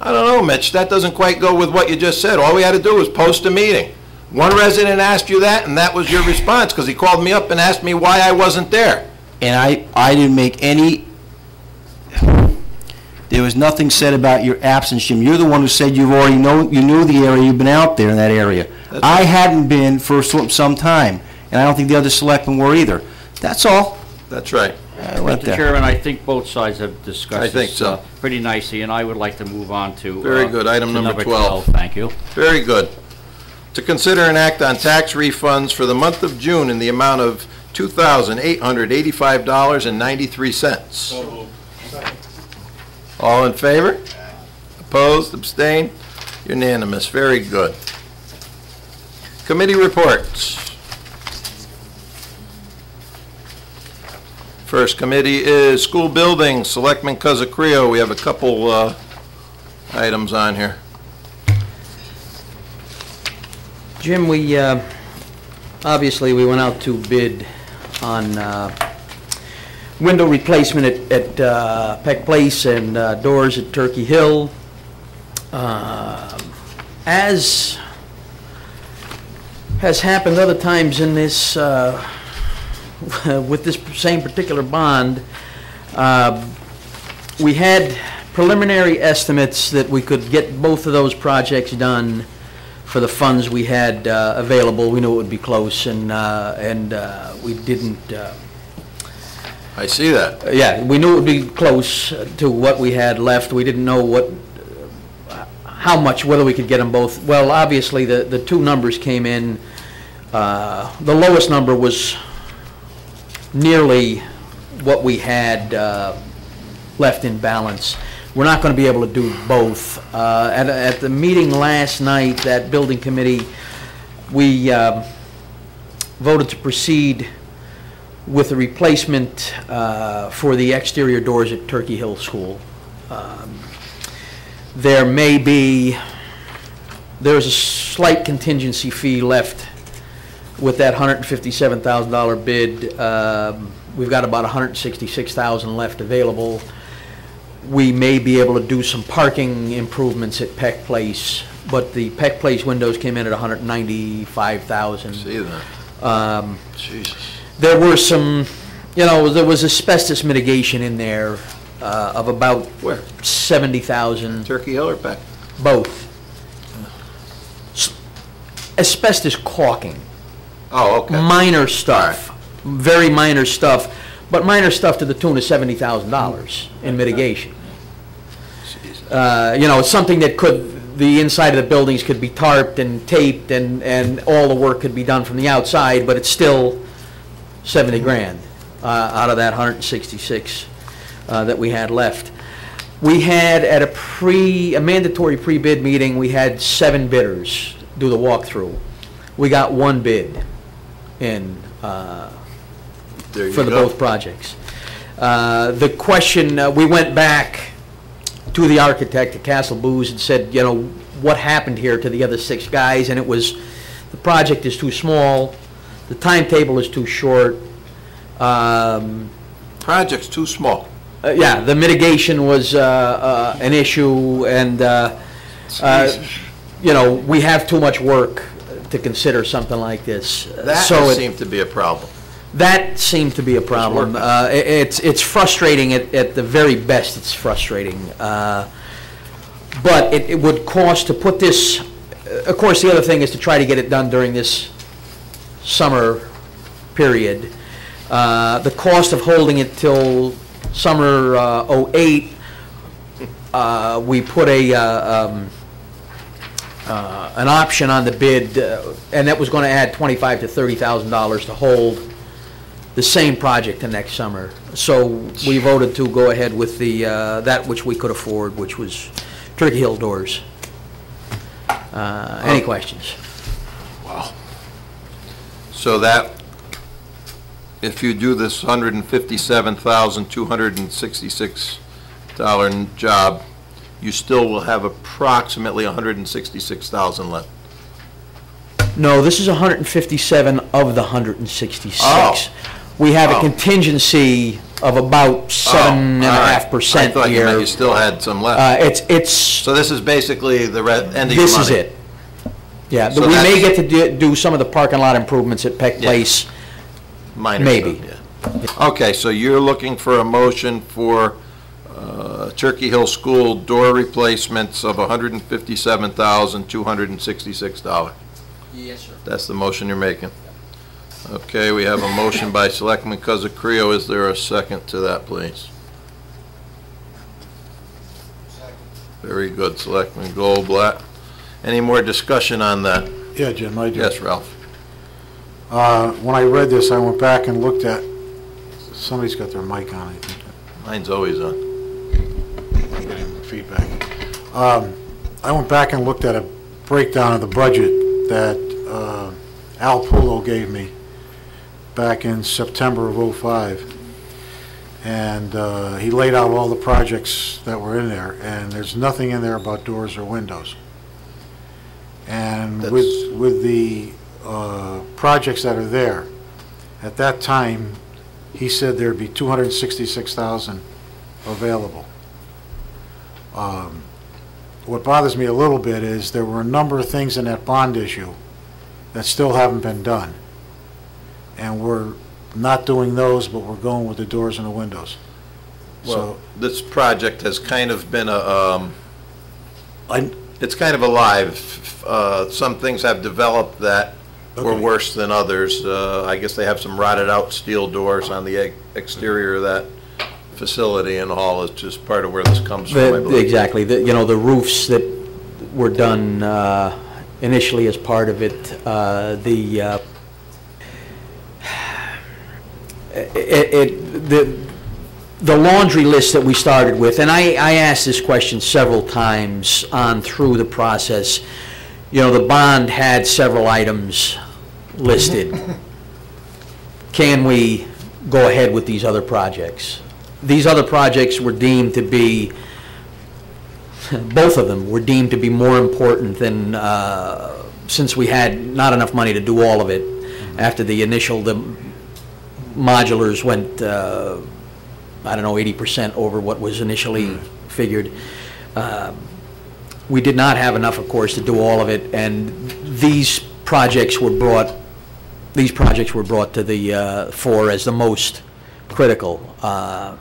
I don't know, Mitch, that doesn't quite go with what you just said. All we had to do was post a meeting. One resident asked you that, and that was your response because he called me up and asked me why I wasn't there. And I, I didn't make any, there was nothing said about your absence, Jim. You're the one who said you've already known, you knew the area, you've been out there in that area. I hadn't been for some time, and I don't think the other selectmen were either. That's all. That's right. I went Mr. there. Chairman, I think both sides have discussed I think this, so. uh, pretty nicely, and I would like to move on to... Very uh, good. Item to number 12. Thank you. Very good. To consider an act on tax refunds for the month of June in the amount of $2,885.93. All in favor? Opposed, abstained? Unanimous, very good. Committee reports. First committee is school building, Selectman Cosacrio. We have a couple uh, items on here. Jim, we, uh, obviously, we went out to bid on uh, window replacement at at uh, Peck Place and uh, doors at Turkey Hill. Uh, As has happened other times in this, uh, with this same particular bond, uh, we had preliminary estimates that we could get both of those projects done for the funds we had uh, available. We knew it would be close, and, uh, and uh, we didn't, uh, I see that. yeah, we knew it would be close to what we had left. We didn't know what, how much, whether we could get them both. Well, obviously, the, the two numbers came in, uh, the lowest number was nearly what we had uh, left in balance. We're not going to be able to do both. Uh, At, at the meeting last night, that building committee, we um, voted to proceed with the replacement uh, for the exterior doors at Turkey Hill School. Um, There may be, there's a slight contingency fee left with that $157,000 bid. Um, We've got about 166,000 left available. We may be able to do some parking improvements at Peck Place, but the Peck Place windows came in at 195,000. See that? Um, Jesus. There were some, you know, there was asbestos mitigation in there uh, of about Where? 70,000, Turkey Hill or Peck? both. Asbestos caulking, Oh, okay. minor stuff, very minor stuff, but minor stuff to the tune of $70,000 in mitigation. Uh, You know, it's something that could, the inside of the buildings could be tarped and taped and, and all the work could be done from the outside, but it's still 70 grand uh, out of that 166 uh, that we had left. We had at a pre, a mandatory pre-bid meeting, we had seven bidders do the walkthrough. We got one bid in uh, There you for the go. both projects. Uh, The question, uh, we went back to the architect at Kaestle Boos and said, you know, what happened here to the other six guys? And it was, the project is too small, the timetable is too short. Um, Project's too small. uh, Yeah, the mitigation was uh, uh, an issue, and, uh, uh, you know, we have too much work to consider something like this. That So it- seemed to be a problem. that seemed to be a problem. Uh, i- It's, it's frustrating, at, at the very best, it's frustrating. Uh, But it, it would cost to put this, uh, of course, the other thing is to try to get it done during this summer period. Uh, The cost of holding it till summer uh, '08, uh, we put a, uh, um, uh, an option on the bid, uh, and that was going to add twenty-five to thirty thousand dollars to hold the same project to next summer. So we voted to go ahead with the, uh, that which we could afford, which was Turkey Hill doors. Uh, Any questions? Wow. So that, if you do this hundred and fifty-seven thousand, two hundred and sixty-six dollar job, you still will have approximately hundred and sixty-six thousand left. No, this is 157 of the 166. Oh. We have a Oh. contingency of about seven and a Oh, all right. half percent I thought you meant here. you still had some left. Uh, It's, it's, So this is basically the re- end of this is it. Yeah, So we may get to do- do some of the parking lot improvements at Peck Yeah. Place. Minor Maybe. stuff, yeah. Okay, so you're looking for a motion for uh, Turkey Hill School door replacements of $157,266. Yes, sir. That's the motion you're making? Okay, we have a motion by Selectman Creo. Is there a second to that, please? Very good, Selectman Goldblatt. Any more discussion on that? Yeah, Jim, I do. Yes, Ralph? Uh, When I read this, I went back and looked at, somebody's got their mic on, I think. Mine's always on. Um, I went back and looked at a breakdown of the budget that uh, Al Pulo gave me back in September of '05. And uh, he laid out all the projects that were in there, and there's nothing in there about doors or windows. And That's- with, with the uh, projects that are there, at that time, he said there'd be 266,000 available. Um, What bothers me a little bit is there were a number of things in that bond issue that still haven't been done. And we're not doing those, but we're going with the doors and the windows. Well, So, this project has kind of been a, um, it's kind of alive. Uh, Some things have developed that were worse than others. Uh, I guess they have some rotted out steel doors on the exterior of that facility and all. is just part of where this comes from, I believe. Exactly, the, you know, the roofs that were done uh, initially as part of it, uh, the, uh, it, it, the, the laundry list that we started with, and I, I asked this question several times on through the process. You know, the bond had several items listed. Can we go ahead with these other projects. These other projects were deemed to be, both of them were deemed to be more important than, uh, since we had not enough money to do all of it, after the initial, the modulars went, uh, I don't know, 80% over what was initially figured. Um, We did not have enough, of course, to do all of it, and these projects were brought, these projects were brought to the uh, fore as the most critical. Uh,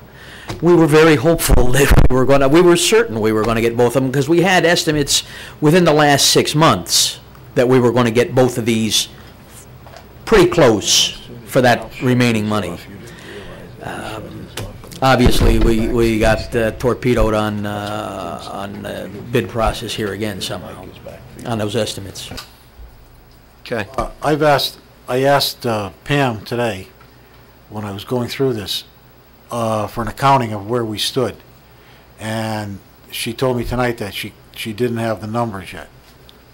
We were very hopeful that we were going to, we were certain we were going to get both of them, because we had estimates within the last six months that we were going to get both of these pretty close for that remaining money. Um, Obviously, we, we got uh, torpedoed on, uh, on the bid process here again somehow, on those estimates. Okay. Uh, I've asked, I asked uh, Pam today, when I was going through this, uh, for an accounting of where we stood. And she told me tonight that she, she didn't have the numbers yet.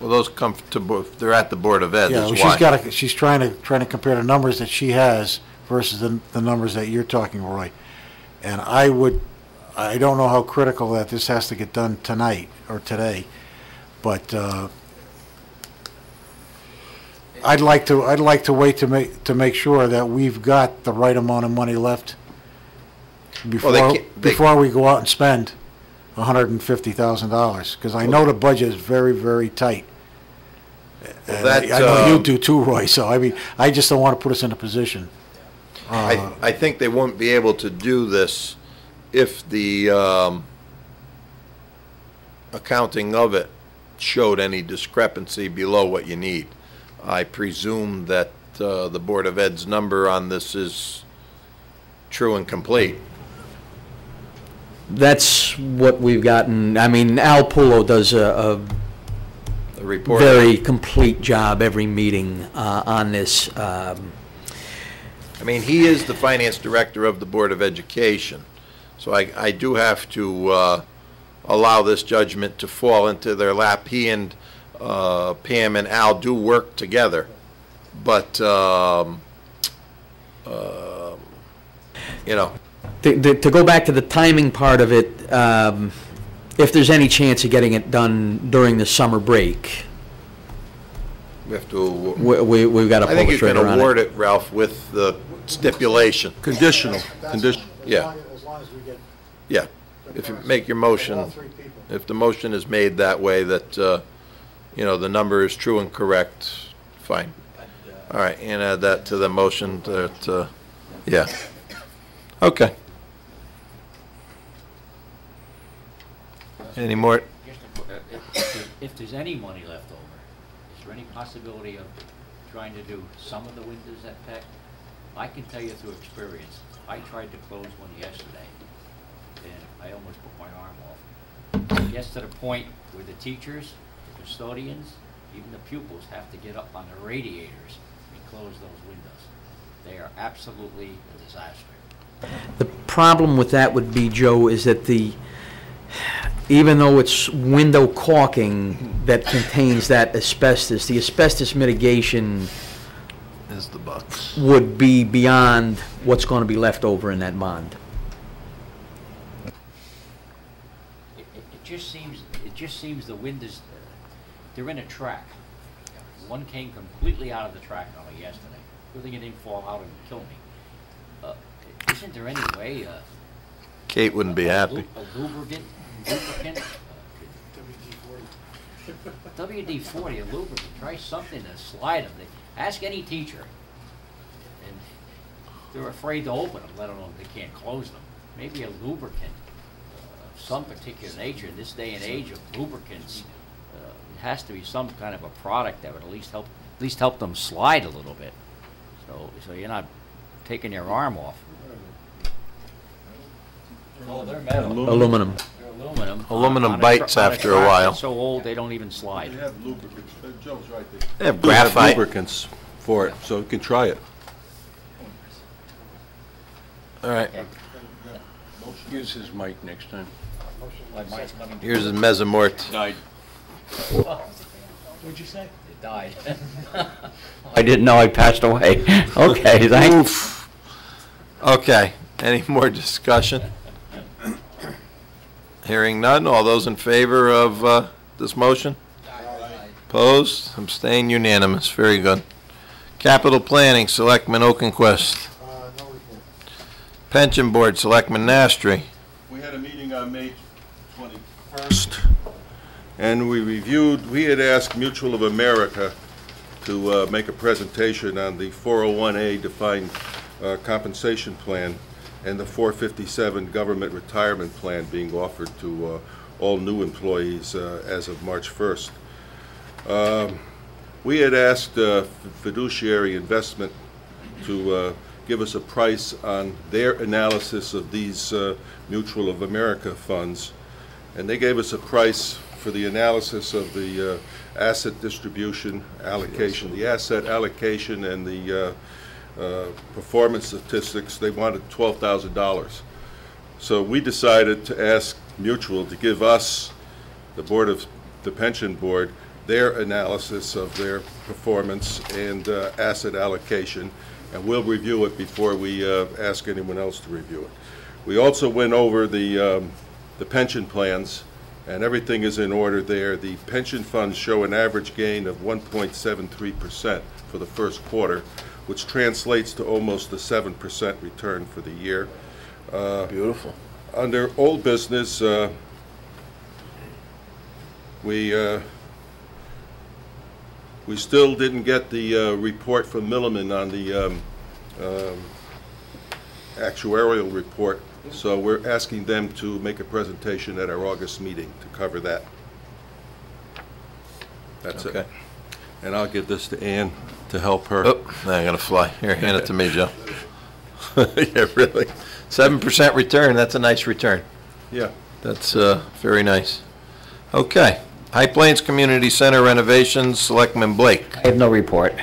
Well, those come to, bo- they're at the Board of Ed, Yeah, well, why. she's got, to she's trying to, trying to compare the numbers that she has versus the, the numbers that you're talking, Roy. And I would, I don't know how critical that this has to get done tonight or today, but, uh, I'd like to, I'd like to wait to make, to make sure that we've got the right amount of money left before, can't- they- before we go out and spend hundred and fifty thousand dollars, because I know the budget is very, very tight. I that, I know you um, do too, Roy, so I mean, I just don't want to put us in a position. I, I think they won't be able to do this if the, um, accounting of it showed any discrepancy below what you need. I presume that, uh, the Board of Ed's number on this is true and complete. That's what we've gotten, I mean, Al Pulo does a, a report. very complete job every meeting uh, on this. Um, I mean, he is the finance director of the Board of Education, so I, I do have to, uh, allow this judgment to fall into their lap. He and, uh, Pam and Al do work together, but, um, um, you know, To to- to go back to the timing part of it, um, if there's any chance of getting it done during the summer break, we have to, we- we- we've got to I pull think the you can trigger on award it. it, Ralph, with the stipulation, Conditional, condition. yeah, As long as we get yeah. If you make your motion, people. if the motion is made that way, that, uh, you know, the number is true and correct, fine. All right, and add that to the motion that, uh, yeah. Okay. Any more? Just a qu- uh, if- if there's- If there's any money left over, is there any possibility of trying to do some of the windows at Peck? I can tell you through experience, I tried to close one yesterday, and I almost put my arm off. It gets to the point where the teachers, the custodians, even the pupils have to get up on the radiators and close those windows. They are absolutely a disaster. The problem with that would be, Joe, is that the, even though it's window caulking that contains that asbestos, the asbestos mitigation Is the bucks. would be beyond what's going to be left over in that bond. It, it, it just seems, it just seems the wind is, they're in a track. One came completely out of the track on me yesterday. Good thing it didn't fall out and kill me. Uh, Isn't there any way, uh? Kate wouldn't be a happy. lu- A lubricant, lubricant? uh, could- WD forty, a lubricant, try something to slide them. They- Ask any teacher. And they're afraid to open them, let alone they can't close them. Maybe a lubricant uh, of some particular nature, in this day and age of lubricants, uh, it has to be some kind of a product that would at least help, at least help them slide a little bit. So, so you're not taking your arm off. Oh, they're metal. Aluminum. They're aluminum. Aluminum On a tr- bites on after a track while. that's So old, they don't even slide. They have lubricants, Uh, Joe's right there. They have They have graphite. lubricants for it, so you can try it. All right, Use his mic next time. here's the mesomort. Died. What'd you say? It died. I didn't know I passed away. Okay, thanks. Okay, any more discussion? Hearing none, all those in favor of uh, this motion? Aye. Opposed, abstained, unanimous, very good. Capital Planning, Selectman Okenquist. Pension Board, Selectman Nastri. We had a meeting on May 21st, and we reviewed, we had asked Mutual of America to uh, make a presentation on the 401A defined uh, compensation plan and the 457 government retirement plan being offered to uh, all new employees uh, as of March 1st. Um, We had asked uh, fiduciary investment to uh, give us a price on their analysis of these uh, Mutual of America funds, and they gave us a price for the analysis of the uh, asset distribution allocation, the asset allocation and the uh, performance statistics, they wanted $12,000. So we decided to ask Mutual to give us, the Board of, the Pension Board, their analysis of their performance and uh, asset allocation, and we'll review it before we uh, ask anyone else to review it. We also went over the, um, the pension plans, and everything is in order there. The pension funds show an average gain of 1.73% for the first quarter, which translates to almost a 7% return for the year. Uh, Beautiful. Under old business, uh, we, uh, we still didn't get the uh, report from Milliman on the um, um, actuarial report, so we're asking them to make a presentation at our August meeting to cover that. That's Okay. it. And I'll give this to Ann to help her. Oh, now I gotta fly. Here, hand it to me, Joe. Yeah, really. Seven percent return, that's a nice return. Yeah. That's uh, very nice. Okay. High Plains Community Center renovations, Selectman Blake. I have no report.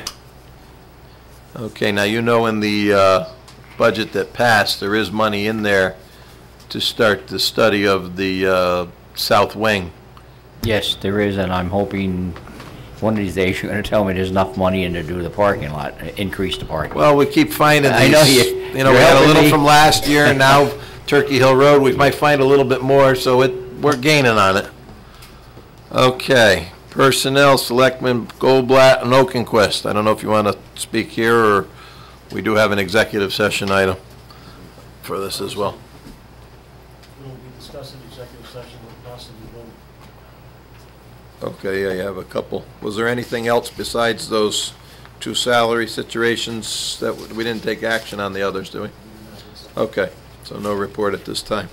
Okay, now you know in the uh, budget that passed, there is money in there to start the study of the uh, south wing. Yes, there is, and I'm hoping one of these days you're gonna tell me there's enough money in to do the parking lot, increase the parking. Well, we keep finding I know these, you- you know, we you're had a helping little me. from last year, and now Turkey Hill Road, we might find a little bit more, so it, we're gaining on it. Okay, Personnel, Selectmen Goldblatt and Okenquist. I don't know if you want to speak here, or we do have an executive session item for this as. We'll be discussing executive session with possibly vote. Okay, yeah, you have a couple. Was there anything else besides those two salary situations that, w- we didn't take action on the others, do we? Okay, so no report at this time.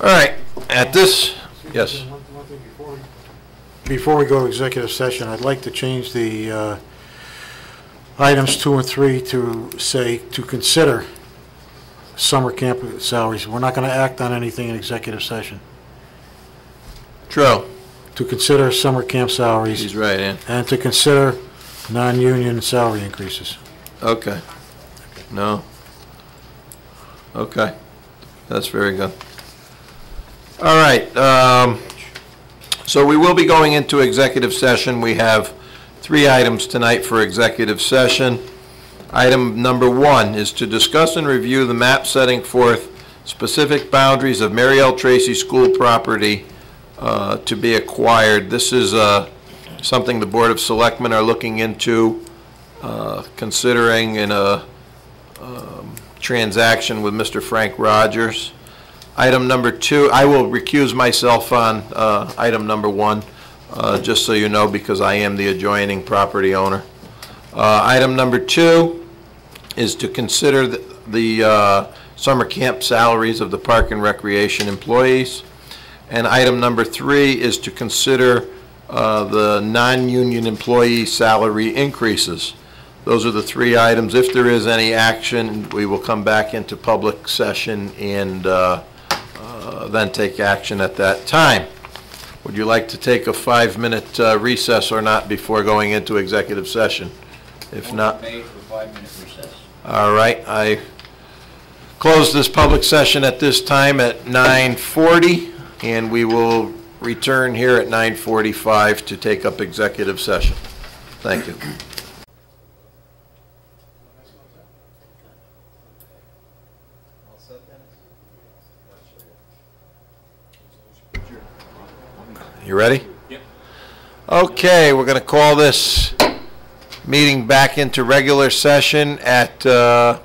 All right, at this, yes. One one thing before we- Before we go to executive session, I'd like to change the uh, items two and three to say, to consider summer camp salaries. We're not going to act on anything in executive session. True, To consider summer camp salaries he's right, Ann. and to consider non-union salary increases. Okay. No? Okay, that's very good. All right, um, so we will be going into executive session. We have three items tonight for executive session. Item number one is to discuss and review the map setting forth specific boundaries of Mary L. Tracy School property uh, to be acquired. This is uh, something the Board of Selectmen are looking into, uh, considering in a um, transaction with Mr. Frank Rogers. Item number two, I will recuse myself on item number one, just so you know, because I am the adjoining property owner. Item number two is to consider the- the summer camp salaries of the Park and Recreation employees. And item number three is to consider uh, the non-union employee salary increases. Those are the three items. If there is any action, we will come back into public session and uh, uh, then take action at that time. Would you like to take a five-minute uh, recess or not before going into executive session? If not, Made for five-minute recess. all right, I close this public session at this time at 9:40, and we will return here at 9:45 to take up executive session. Thank you. You ready? Yep. Okay, we're going to call this meeting back into regular session at uh,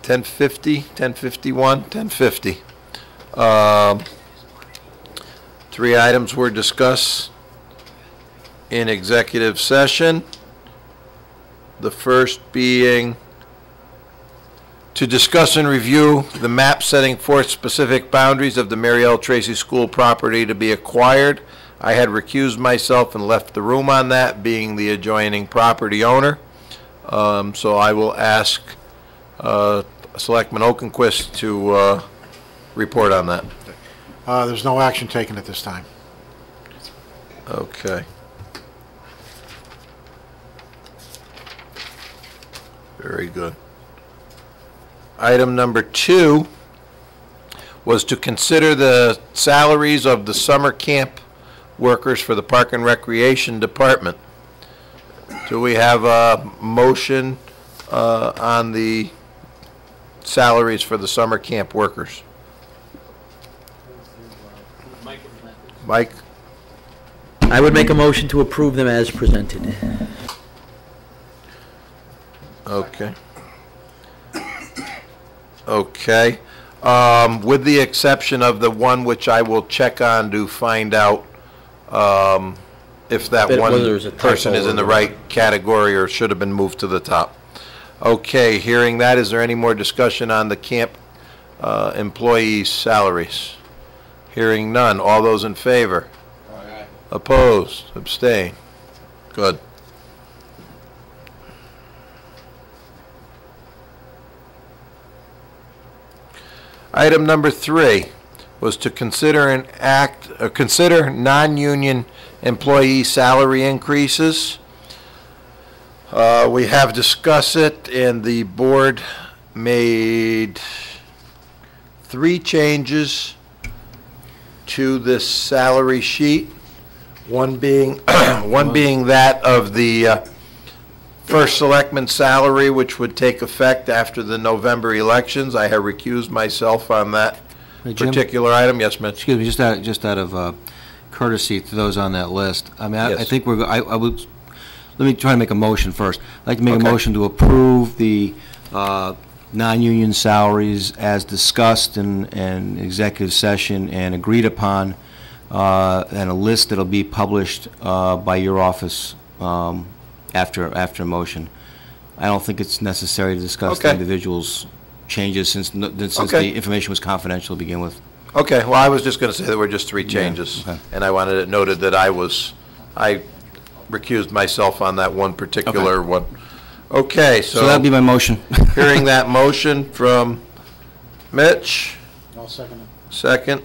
1050, 1051, 1050. Um, Three items were discussed in executive session. The first being to discuss and review the map setting forth specific boundaries of the Mary L. Tracy School property to be acquired. I had recused myself and left the room on that, being the adjoining property owner. Um, So I will ask uh, Selectman Okenquist to uh, report on that. Uh, There's no action taken at this time. Okay. Very good. Item number two was to consider the salaries of the summer camp workers for the Park and Recreation Department. Do we have a motion uh, on the salaries for the summer camp workers? Mike? I would make a motion to approve them as presented. Okay. Okay. Um, with the exception of the one which I will check on to find out, um, if that Whether one there's a person typo is in or the right category or should have been moved to the top. Okay, hearing that, is there any more discussion on the camp, uh, employees' salaries? Hearing none. All those in favor? Opposed? Abstain? Good. Item number three was to consider an act, uh, consider non-union employee salary increases. Uh, we have discussed it, and the board made three changes to this salary sheet. One being, one being that of the uh, first selectman salary, which would take effect after the November elections. I have recused myself on that Hey, Jim? particular item. Yes, Mitch? Excuse me, just out, just out of uh, courtesy to those on that list, I mean, I I Yes. think we're, go- I, I would, let me try to make a motion first. I'd like to make a Okay. motion to approve the uh, non-union salaries as discussed in, in executive session and agreed upon, uh, and a list that'll be published uh, by your office um, after, after motion. I don't think it's necessary to discuss the Okay. individual's changes since, no- since Okay. the information was confidential to begin with. Okay, well, I was just going to say there were just three changes, okay. and I wanted it noted that I was, I recused myself on that one particular one. Okay, So that'd be my motion. hearing that motion from Mitch, I'll second it. second.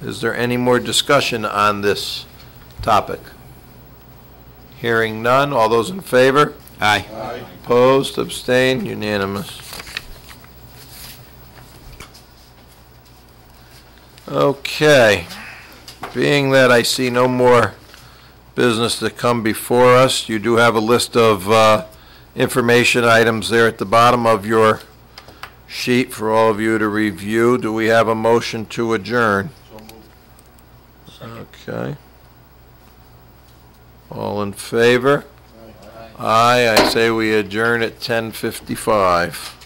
Is there any more discussion on this topic? Hearing none, all those in favor? Aye. Opposed, abstained, unanimous. Okay, being that I see no more business to come before us, you do have a list of uh, information items there at the bottom of your sheet for all of you to review. Do we have a motion to adjourn? Okay. All in favor? Aye, I say we adjourn at 10:55.